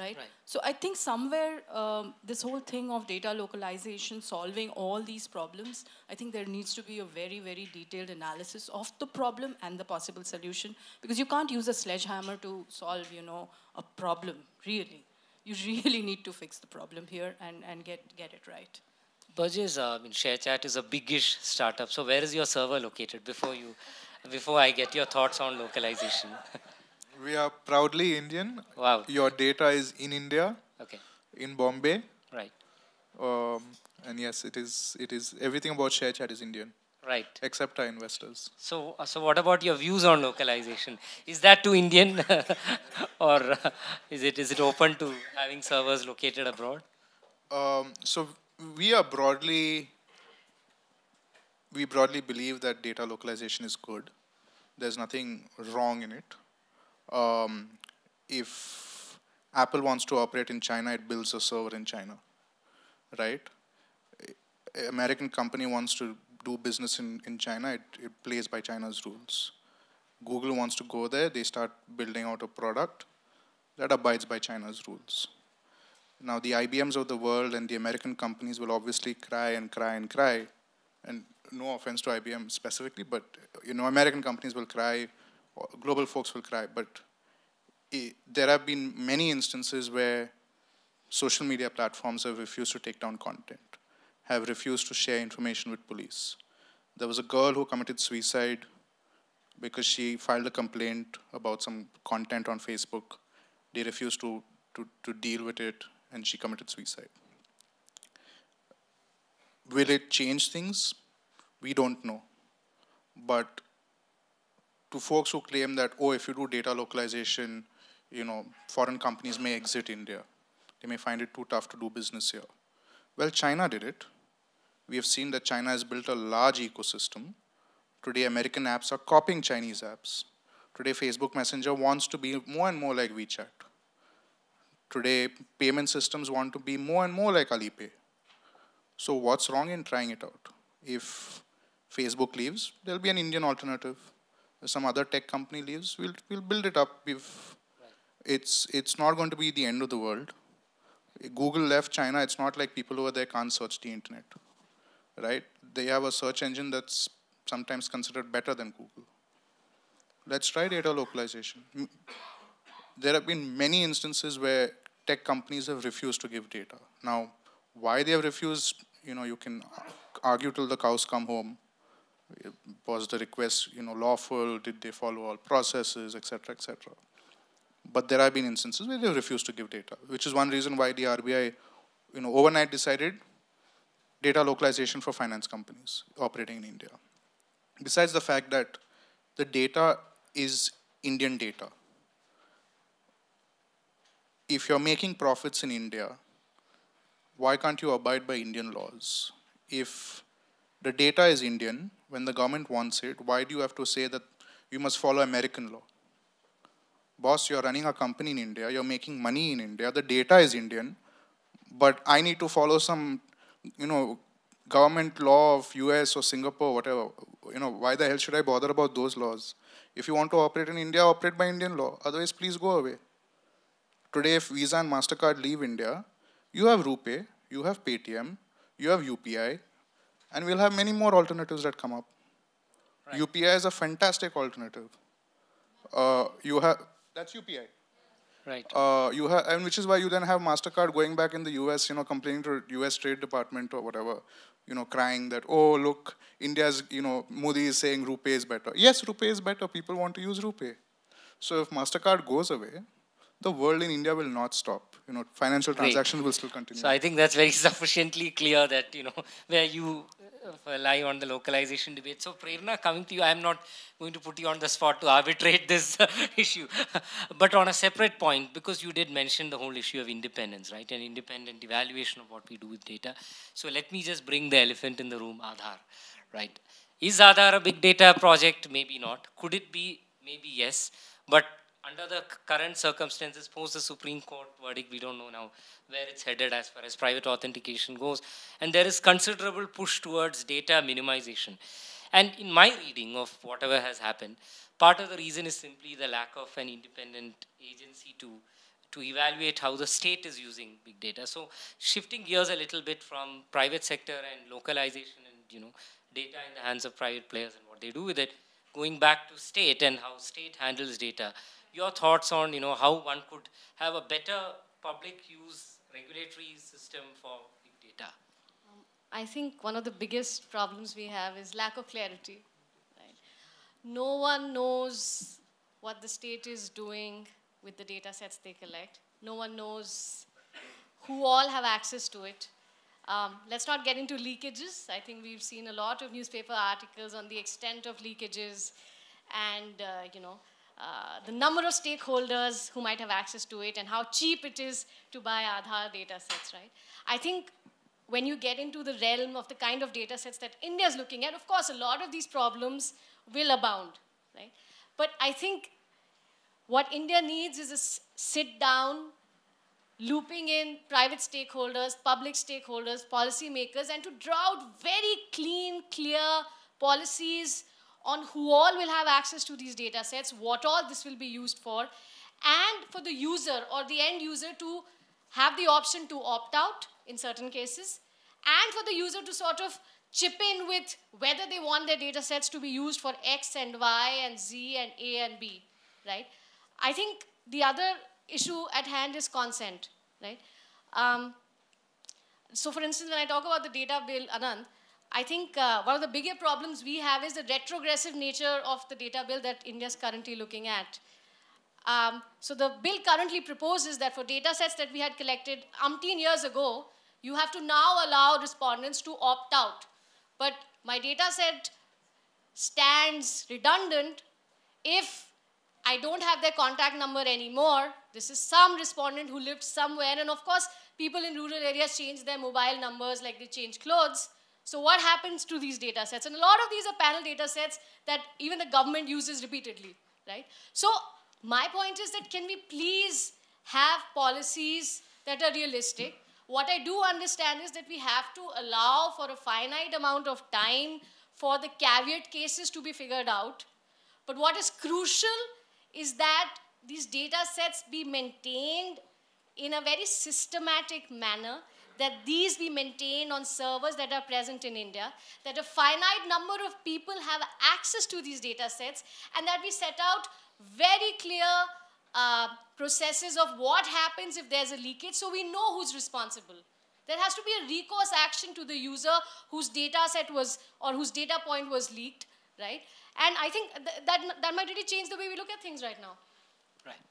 right? right. So I think somewhere um, this whole thing of data localization, solving all these problems, I think there needs to be a very, very detailed analysis of the problem and the possible solution because you can't use a sledgehammer to solve, you know, a problem, really. You really need to fix the problem here and, and get, get it right. Berges, uh, I mean, ShareChat is a biggish startup. So where is your server located before you, before I get your thoughts on localization? We are proudly Indian. Wow. Your data is in India, Okay. in Bombay. Right. Um, and yes, it is. It is everything about ShareChat is Indian, Right. except our investors. So, uh, so what about your views on localization? Is that too Indian, or uh, is it is it open to having servers located abroad? Um, so we are broadly. We broadly believe that data localization is good. There's nothing wrong in it. Um, if Apple wants to operate in China, it builds a server in China, right? American company wants to do business in, in China, it, it plays by China's rules. Google wants to go there, they start building out a product that abides by China's rules. Now, the IBMs of the world and the American companies will obviously cry and cry and cry, and no offense to IBM specifically, but you know, American companies will cry, global folks will cry, but it, there have been many instances where social media platforms have refused to take down content, have refused to share information with police. There was a girl who committed suicide because she filed a complaint about some content on Facebook. They refused to, to, to deal with it, and she committed suicide. Will it change things? We don't know. But to folks who claim that, oh, if you do data localization, you know, foreign companies may exit India. They may find it too tough to do business here. Well, China did it. We have seen that China has built a large ecosystem. Today, American apps are copying Chinese apps. Today, Facebook Messenger wants to be more and more like WeChat. Today, payment systems want to be more and more like Alipay. So what's wrong in trying it out? If Facebook leaves, there'll be an Indian alternative. Some other tech company leaves, we'll, we'll build it up. If it's, it's not going to be the end of the world. Google left China, it's not like people over there can't search the internet, right? They have a search engine that's sometimes considered better than Google. Let's try data localization. There have been many instances where tech companies have refused to give data. Now, why they have refused, you know, you can argue till the cows come home was the request you know lawful did they follow all processes etc etc but there have been instances where they refused to give data which is one reason why the RBI you know overnight decided data localization for finance companies operating in India. Besides the fact that the data is Indian data if you're making profits in India why can't you abide by Indian laws if the data is Indian when the government wants it, why do you have to say that you must follow American law? Boss, you're running a company in India, you're making money in India, the data is Indian, but I need to follow some, you know, government law of US or Singapore, whatever. You know, why the hell should I bother about those laws? If you want to operate in India, operate by Indian law. Otherwise, please go away. Today, if Visa and MasterCard leave India, you have RuPay, you have Paytm, you have UPI, and we'll have many more alternatives that come up. Right. UPI is a fantastic alternative. Uh, you have that's UPI. Right. Uh, you have, and which is why you then have Mastercard going back in the U.S. You know, complaining to U.S. Trade Department or whatever. You know, crying that oh look, India's you know Modi is saying RuPay is better. Yes, RuPay is better. People want to use RuPay. So if Mastercard goes away, the world in India will not stop. You know, financial transactions will still continue. So I think that's very sufficiently clear that you know where you uh, lie on the localization debate. So Prerna, coming to you, I'm not going to put you on the spot to arbitrate this issue, but on a separate point because you did mention the whole issue of independence, right, and independent evaluation of what we do with data. So let me just bring the elephant in the room, Aadhaar, right? Is Aadhaar a big data project? Maybe not. Could it be? Maybe yes. But under the current circumstances, post the Supreme Court verdict, we don't know now where it's headed as far as private authentication goes. And there is considerable push towards data minimization. And in my reading of whatever has happened, part of the reason is simply the lack of an independent agency to to evaluate how the state is using big data. So shifting gears a little bit from private sector and localization and you know data in the hands of private players and what they do with it, going back to state and how state handles data your thoughts on you know how one could have a better public use regulatory system for big data. Um, I think one of the biggest problems we have is lack of clarity. Right? No one knows what the state is doing with the data sets they collect. No one knows who all have access to it. Um, let's not get into leakages. I think we've seen a lot of newspaper articles on the extent of leakages and, uh, you know, uh, the number of stakeholders who might have access to it and how cheap it is to buy Aadhaar data sets, right? I think when you get into the realm of the kind of data sets that India is looking at, of course, a lot of these problems will abound, right? But I think what India needs is a sit down, looping in private stakeholders, public stakeholders, policymakers, and to draw out very clean, clear policies on who all will have access to these data sets, what all this will be used for, and for the user or the end user to have the option to opt out in certain cases, and for the user to sort of chip in with whether they want their data sets to be used for X and Y and Z and A and B, right? I think the other issue at hand is consent, right? Um, so for instance, when I talk about the data bill, Anand, I think uh, one of the bigger problems we have is the retrogressive nature of the data bill that India is currently looking at. Um, so the bill currently proposes that for data sets that we had collected umpteen years ago, you have to now allow respondents to opt out. But my data set stands redundant if I don't have their contact number anymore, this is some respondent who lived somewhere. And of course, people in rural areas change their mobile numbers like they change clothes. So what happens to these data sets? And a lot of these are panel data sets that even the government uses repeatedly, right? So my point is that can we please have policies that are realistic? What I do understand is that we have to allow for a finite amount of time for the caveat cases to be figured out. But what is crucial is that these data sets be maintained in a very systematic manner that these be maintained on servers that are present in India, that a finite number of people have access to these data sets, and that we set out very clear uh, processes of what happens if there's a leakage so we know who's responsible. There has to be a recourse action to the user whose data set was or whose data point was leaked, right? And I think th that, that might really change the way we look at things right now. Right.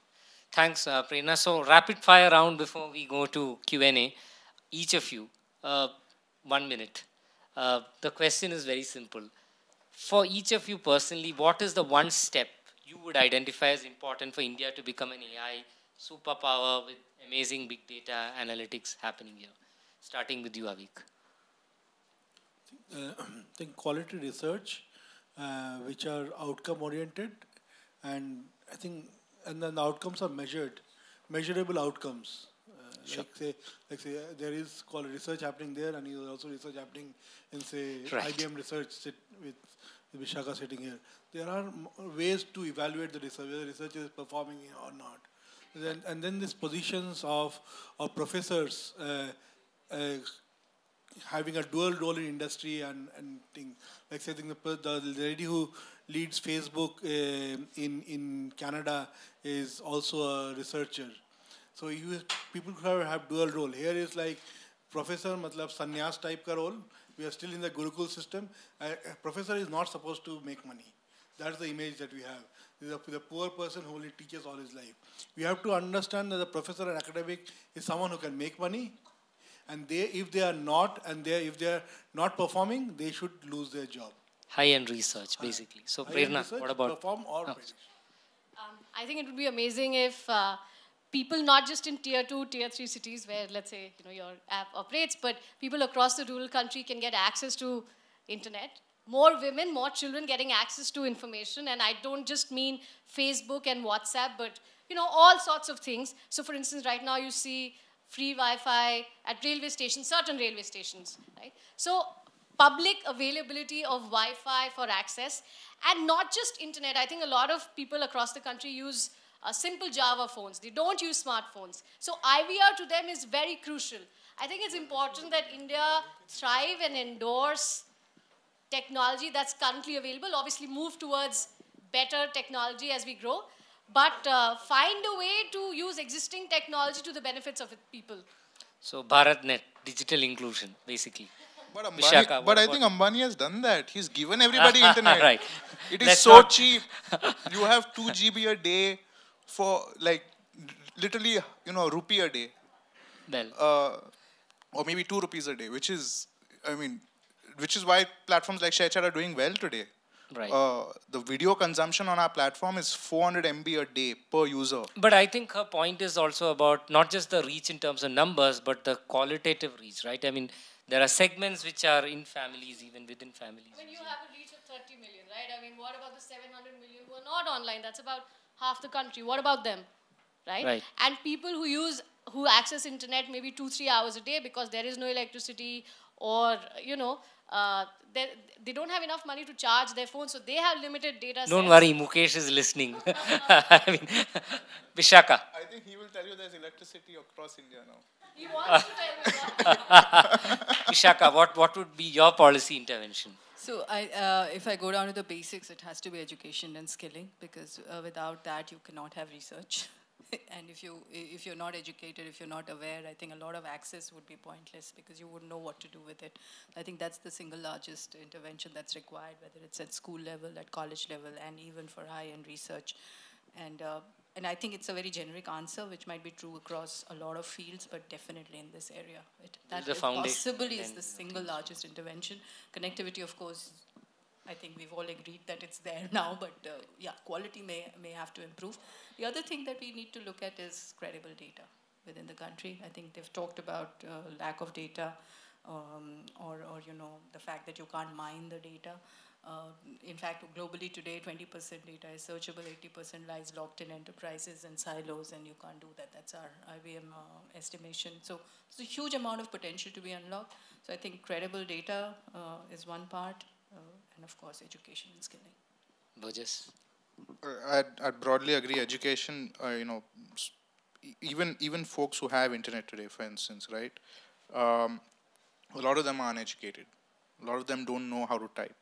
Thanks, uh, Prerna. So rapid fire round before we go to Q&A. Each of you, uh, one minute. Uh, the question is very simple. For each of you personally, what is the one step you would identify as important for India to become an AI superpower with amazing big data analytics happening here? Starting with you, Avik. Uh, I think quality research, uh, which are outcome oriented, and I think and then the outcomes are measured, measurable outcomes. Sure. Like say, like say, uh, there is called research happening there, and there is also research happening in say Right. IBM research sit with Vishaka sitting here. There are m- ways to evaluate the research, whether research is performing or not. Then, and then these positions of of professors. Uh, uh, having a dual role in industry and, and thing. Like say, I think the, the lady who leads Facebook uh, in, in Canada is also a researcher. So you people who have, have dual role. Here is like professor, matlab sannyas type ka role. We are still in the Gurukul system. A, a professor is not supposed to make money. That's the image that we have. The, the poor person who only teaches all his life. We have to understand that the professor and academic is someone who can make money, and they if they are not and they if they are not performing they should lose their job High-end research, basically. So, High-end Prerna, research, what about perform or Oh. Um, I think it would be amazing if uh, people not just in tier two, tier three cities where let's say you know your app operates, but people across the rural country can get access to internet. More women, more children getting access to information, and I don't just mean Facebook and WhatsApp, but you know all sorts of things. So, for instance, right now you see free Wi-Fi at railway stations, certain railway stations, right? So public availability of Wi-Fi for access, and not just internet. I think a lot of people across the country use uh, simple Java phones. They don't use smartphones. So IVR to them is very crucial. I think it's important that India thrive and endorse technology that's currently available. Obviously, move towards better technology as we grow, but uh, find a way to use existing technology to the benefits of it, people. So, BharatNet, digital inclusion, basically. But, Ambani, Vishaka, but I about- think Ambani has done that. He's given everybody internet. Right. It is Let's so cheap. You have 2 GB a day for like literally, you know, a rupee a day. Well, Uh, or maybe 2 rupees a day, which is, I mean, which is why platforms like ShareChat are doing well today. right. Uh, the video consumption on our platform is 400 MB a day per user. But I think her point is also about not just the reach in terms of numbers, but the qualitative reach, right? I mean, there are segments which are in families, even within families. When you have a reach of 30 million, right? I mean, what about the 700 million who are not online? That's about half the country. What about them, right? Right. And people who use, who access internet maybe two, three hours a day because there is no electricity or, you know, uh, they, they don't have enough money to charge their phone, so they have limited data Don't sets. worry, Mukesh is listening. I mean, Vishaka. I think he will tell you there's electricity across India now. He wants to tell me. Vishaka, what, what would be your policy intervention? So I, uh, if I go down to the basics, it has to be education and skilling because uh, without that you cannot have research. and if you if you're not educated, if you're not aware, I think a lot of access would be pointless because you wouldn't know what to do with it. I think that's the single largest intervention that's required, whether it's at school level, at college level, and even for high-end research. And uh, and I think it's a very generic answer, which might be true across a lot of fields, but definitely in this area, it, that the possibly is the single largest intervention. Connectivity, of course, I think we've all agreed that it's there now, but uh, yeah, quality may, may have to improve. The other thing that we need to look at is credible data within the country. I think they've talked about uh, lack of data um, or, or, you know, the fact that you can't mine the data. Uh, in fact, globally today, 20% data is searchable, 80% lies locked in enterprises and silos, and you can't do that. That's our IBM uh, estimation. So there's a huge amount of potential to be unlocked. So I think credible data uh, is one part, uh, and of course, education and skilling. Berges? Uh, I'd, I'd broadly agree. Education, uh, you know, even even folks who have internet today, for instance, right? Um, a lot of them are uneducated. A lot of them don't know how to type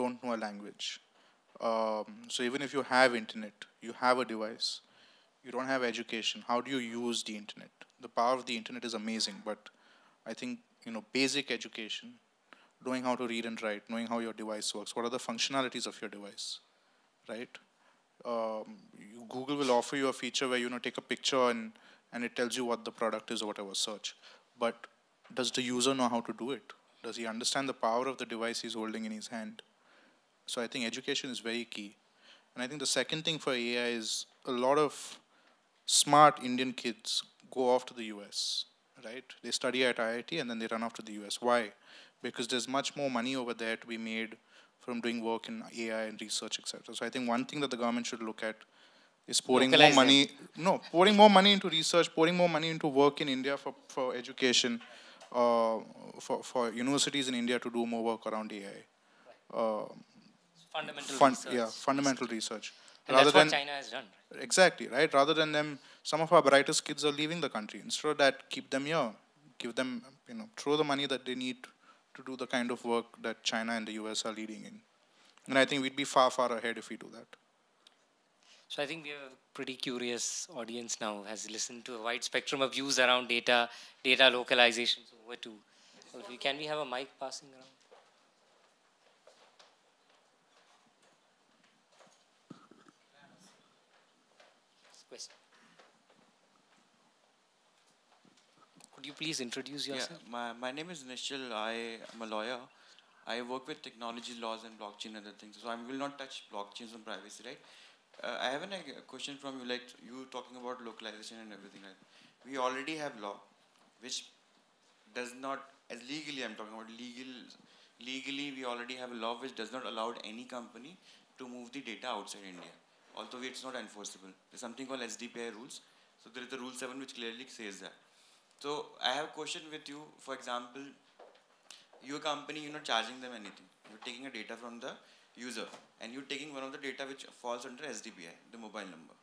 don't know a language. Um, so even if you have internet, you have a device, you don't have education, how do you use the internet? The power of the internet is amazing, but I think you know basic education, knowing how to read and write, knowing how your device works, what are the functionalities of your device, right? Um, you, Google will offer you a feature where you know take a picture and and it tells you what the product is or whatever search, but does the user know how to do it? Does he understand the power of the device he's holding in his hand? So I think education is very key. And I think the second thing for AI is a lot of smart Indian kids go off to the US, right? They study at IIT and then they run off to the US. Why? Because there's much more money over there to be made from doing work in AI and research, etc. So I think one thing that the government should look at is pouring more money. No, pouring more money into research, pouring more money into work in India for, for education, uh, for, for universities in India to do more work around AI. Uh, fundamental fun, research. Yeah, fundamental research. And Rather that's what China has done. Exactly, right? Rather than them, some of our brightest kids are leaving the country. Instead of that, keep them here. Give them, you know, throw the money that they need to do the kind of work that China and the US are leading in. And I think we'd be far, far ahead if we do that. So I think we have a pretty curious audience now, has listened to a wide spectrum of views around data, data localization. So over to, can we have a mic passing around? Could you please introduce yourself? Yeah, my, my name is Nishchal. I am a lawyer. I work with technology laws and blockchain and other things. So I will not touch blockchains and privacy, right? Uh, I have a question from you, like you talking about localization and everything. Right? We already have law, which does not, as legally I'm talking about legal, legally we already have a law which does not allow any company to move the data outside India. Although it's not enforceable. There's something called SDPI rules. So there is the rule 7 which clearly says that. So I have a question with you. For example, your company, you're not charging them anything. You're taking a data from the user and you're taking one of the data which falls under SDPI, the mobile number.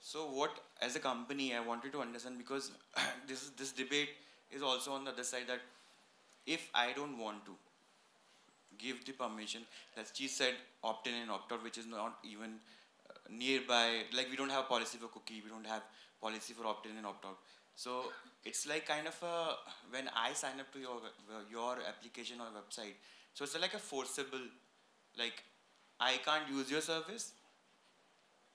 So what, as a company, I wanted to understand because this this debate is also on the other side that if I don't want to give the permission, as she said, opt in and opt out, which is not even nearby. Like we don't have policy for cookie, we don't have policy for opt in and opt out. So it's like kind of a, when I sign up to your, your application or website, so it's like a forcible, like I can't use your service.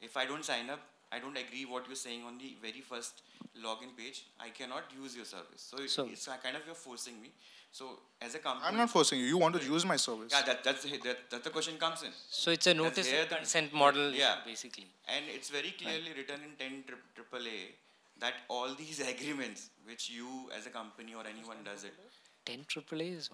If I don't sign up, I don't agree what you're saying on the very first login page. I cannot use your service. So, so it's kind of you're forcing me. So as a company, I'm not forcing you. You want to use my service. Yeah, that, that's that, that the question comes in. So it's a notice and consent model, yeah, basically. And it's very clearly right. written in 10 AAA that all these agreements which you as a company or anyone does it 10 AAA is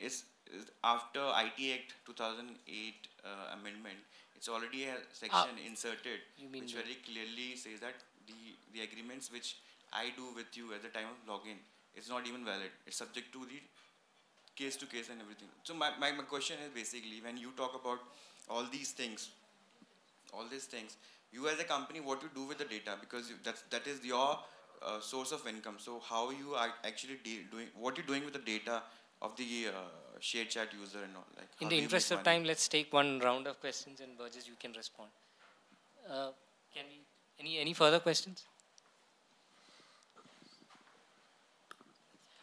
is, is after IT Act 2008 uh, amendment it's already a section uh, inserted which very clearly says that the the agreements which I do with you at the time of login is not even valid. It's subject to the case to case and everything. So my, my, my question is basically when you talk about all these things all these things you as a company what you do with the data? Because that's that is your uh, source of income. So how you are actually doing what you're doing with the data of the uh, ShareChat user and all like in the interest of time let's take one round of questions and Berges you can respond. Uh, can we any any further questions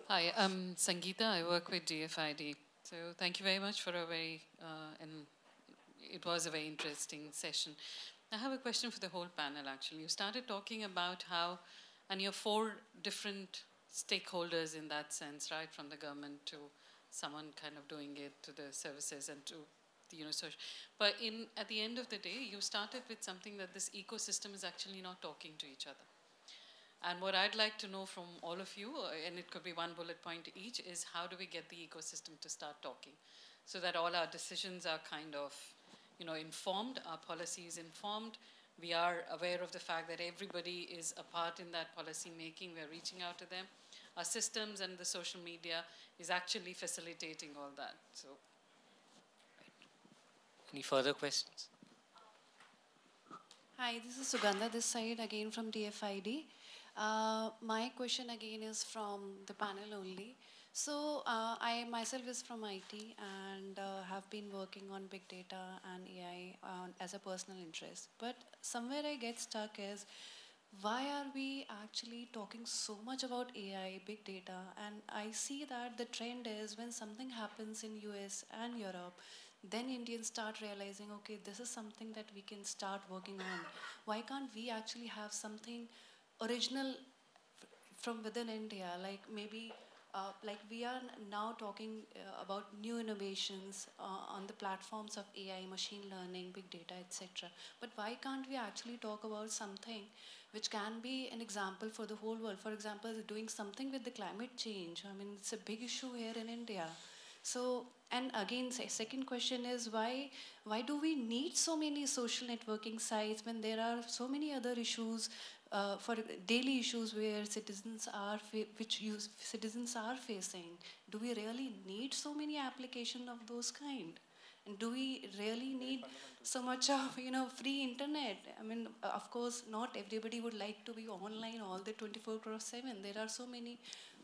Hi, I'm Sangeeta. I work with DFID. So thank you very much for a very, uh, and it was a very interesting session. I have a question for the whole panel, actually. You started talking about how, and you're four different stakeholders in that sense, right? From the government to someone kind of doing it, to the services, and to the you know, social. But in at the end of the day, you started with something that this ecosystem is actually not talking to each other. And what I'd like to know from all of you, uh, and it could be one bullet point each, is how do we get the ecosystem to start talking, so that all our decisions are kind of, you know, informed, our policy is informed, we are aware of the fact that everybody is a part in that policy making, we're reaching out to them. Our systems and the social media is actually facilitating all that. So any further questions? Hi, this is Sugandha this side again from DFID. Uh, my question again is from the panel only. So uh, I myself is from IT and uh, have been working on big data and AI as a personal interest. But somewhere I get stuck is why are we actually talking so much about AI, big data? And I see that the trend is when something happens in US and Europe, then Indians start realizing, okay, this is something that we can start working on. Why can't we actually have something original from within India, like maybe uh, like we are now talking uh, about new innovations uh, on the platforms of AI, machine learning, big data, etc. But why can't we actually talk about something which can be an example for the whole world? For example, doing something with the climate change. I mean, it's a big issue here in India. So, and again, second question is why why do we need so many social networking sites when there are so many other issues uh, for daily issues where citizens are which citizens are facing? Do we really need so many applications of those kind? And do we really need so much of you know free internet? I mean, of course, not everybody would like to be online all the 24 cross 7. There are so many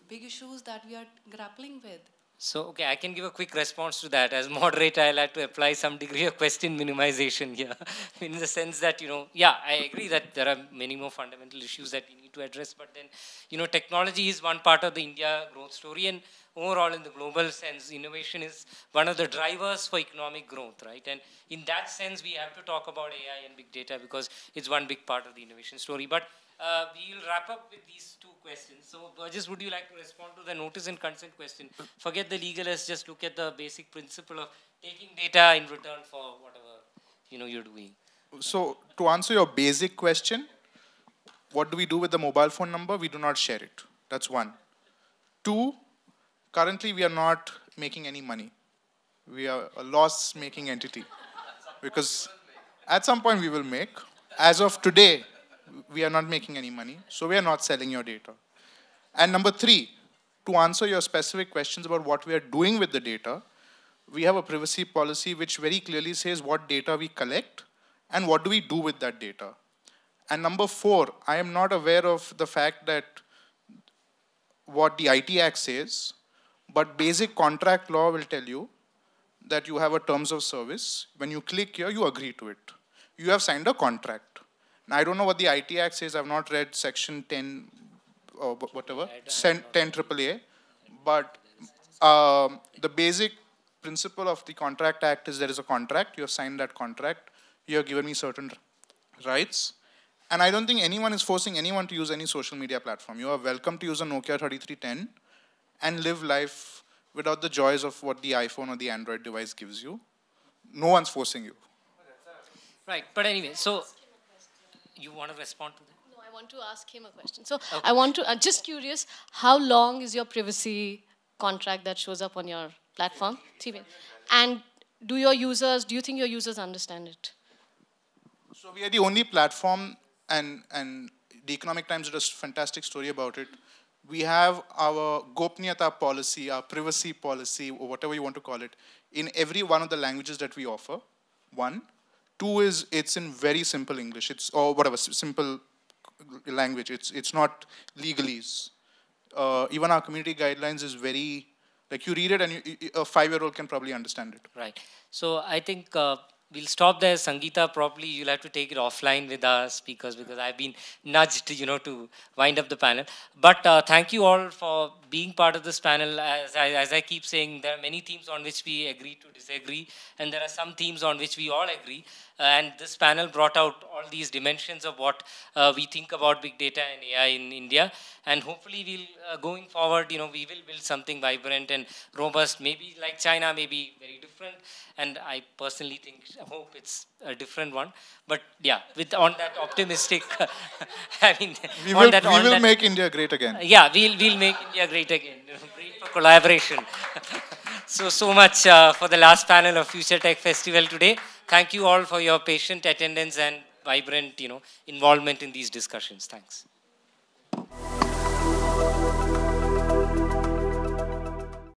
big issues that we are grappling with. So, okay, I can give a quick response to that. As moderator, I'll have to apply some degree of question minimization here, in the sense that, you know, yeah, I agree that there are many more fundamental issues that we need to address, but then, you know, technology is one part of the India growth story, and overall in the global sense, innovation is one of the drivers for economic growth, right? And in that sense, we have to talk about AI and big data because it's one big part of the innovation story. But uh, we'll wrap up with these two questions. So, Berges, would you like to respond to the notice and consent question? Forget the legal, let's just look at the basic principle of taking data in return for whatever you know you're doing. So, to answer your basic question, what do we do with the mobile phone number? We do not share it. That's one. Two, currently we are not making any money. We are a loss-making entity because at some point we will make. As of today, we are not making any money, so we are not selling your data. And number three, to answer your specific questions about what we are doing with the data, we have a privacy policy which very clearly says what data we collect and what do we do with that data. And number four, I am not aware of the fact that what the IT Act says, but basic contract law will tell you that you have a terms of service. When you click here, you agree to it. You have signed a contract. I don't know what the IT Act says. I've not read Section 10 or whatever, 10 AAA. But um, the basic principle of the Contract Act is there is a contract. You have signed that contract. You have given me certain rights. And I don't think anyone is forcing anyone to use any social media platform. You are welcome to use a Nokia 3310 and live life without the joys of what the iPhone or the Android device gives you. No one's forcing you. Right, but anyway, so you want to respond to that? No, I want to ask him a question. So okay. I want to, I'm just curious, how long is your privacy contract that shows up on your platform? And do your users, do you think your users understand it? So we are the only platform, and, and the Economic Times did a fantastic story about it. We have our Gopniyata policy, our privacy policy, or whatever you want to call it, in every one of the languages that we offer, one. Two is it's in very simple English. It's or whatever simple language. It's it's not legalese. Uh, even our community guidelines is very like you read it and you, a five-year-old can probably understand it. Right. So I think uh, we'll stop there. Sangeeta, probably you'll have to take it offline with our speakers because I've been nudged, you know, to wind up the panel. But uh, thank you all for being part of this panel. As I, as I keep saying, there are many themes on which we agree to disagree, and there are some themes on which we all agree. And this panel brought out all these dimensions of what uh, we think about big data and AI in India. And hopefully we'll, uh, going forward, you know, we will build something vibrant and robust, maybe like China, maybe very different. And I personally think, hope it's a different one. But yeah, with on that optimistic, I mean, we will, that, we will that, make India great again. yeah, we'll, we'll make India great again. Great for collaboration. so, so much uh, for the last panel of Future Tech Festival today thank you all for your patient attendance and vibrant, you know, involvement in these discussions. Thanks.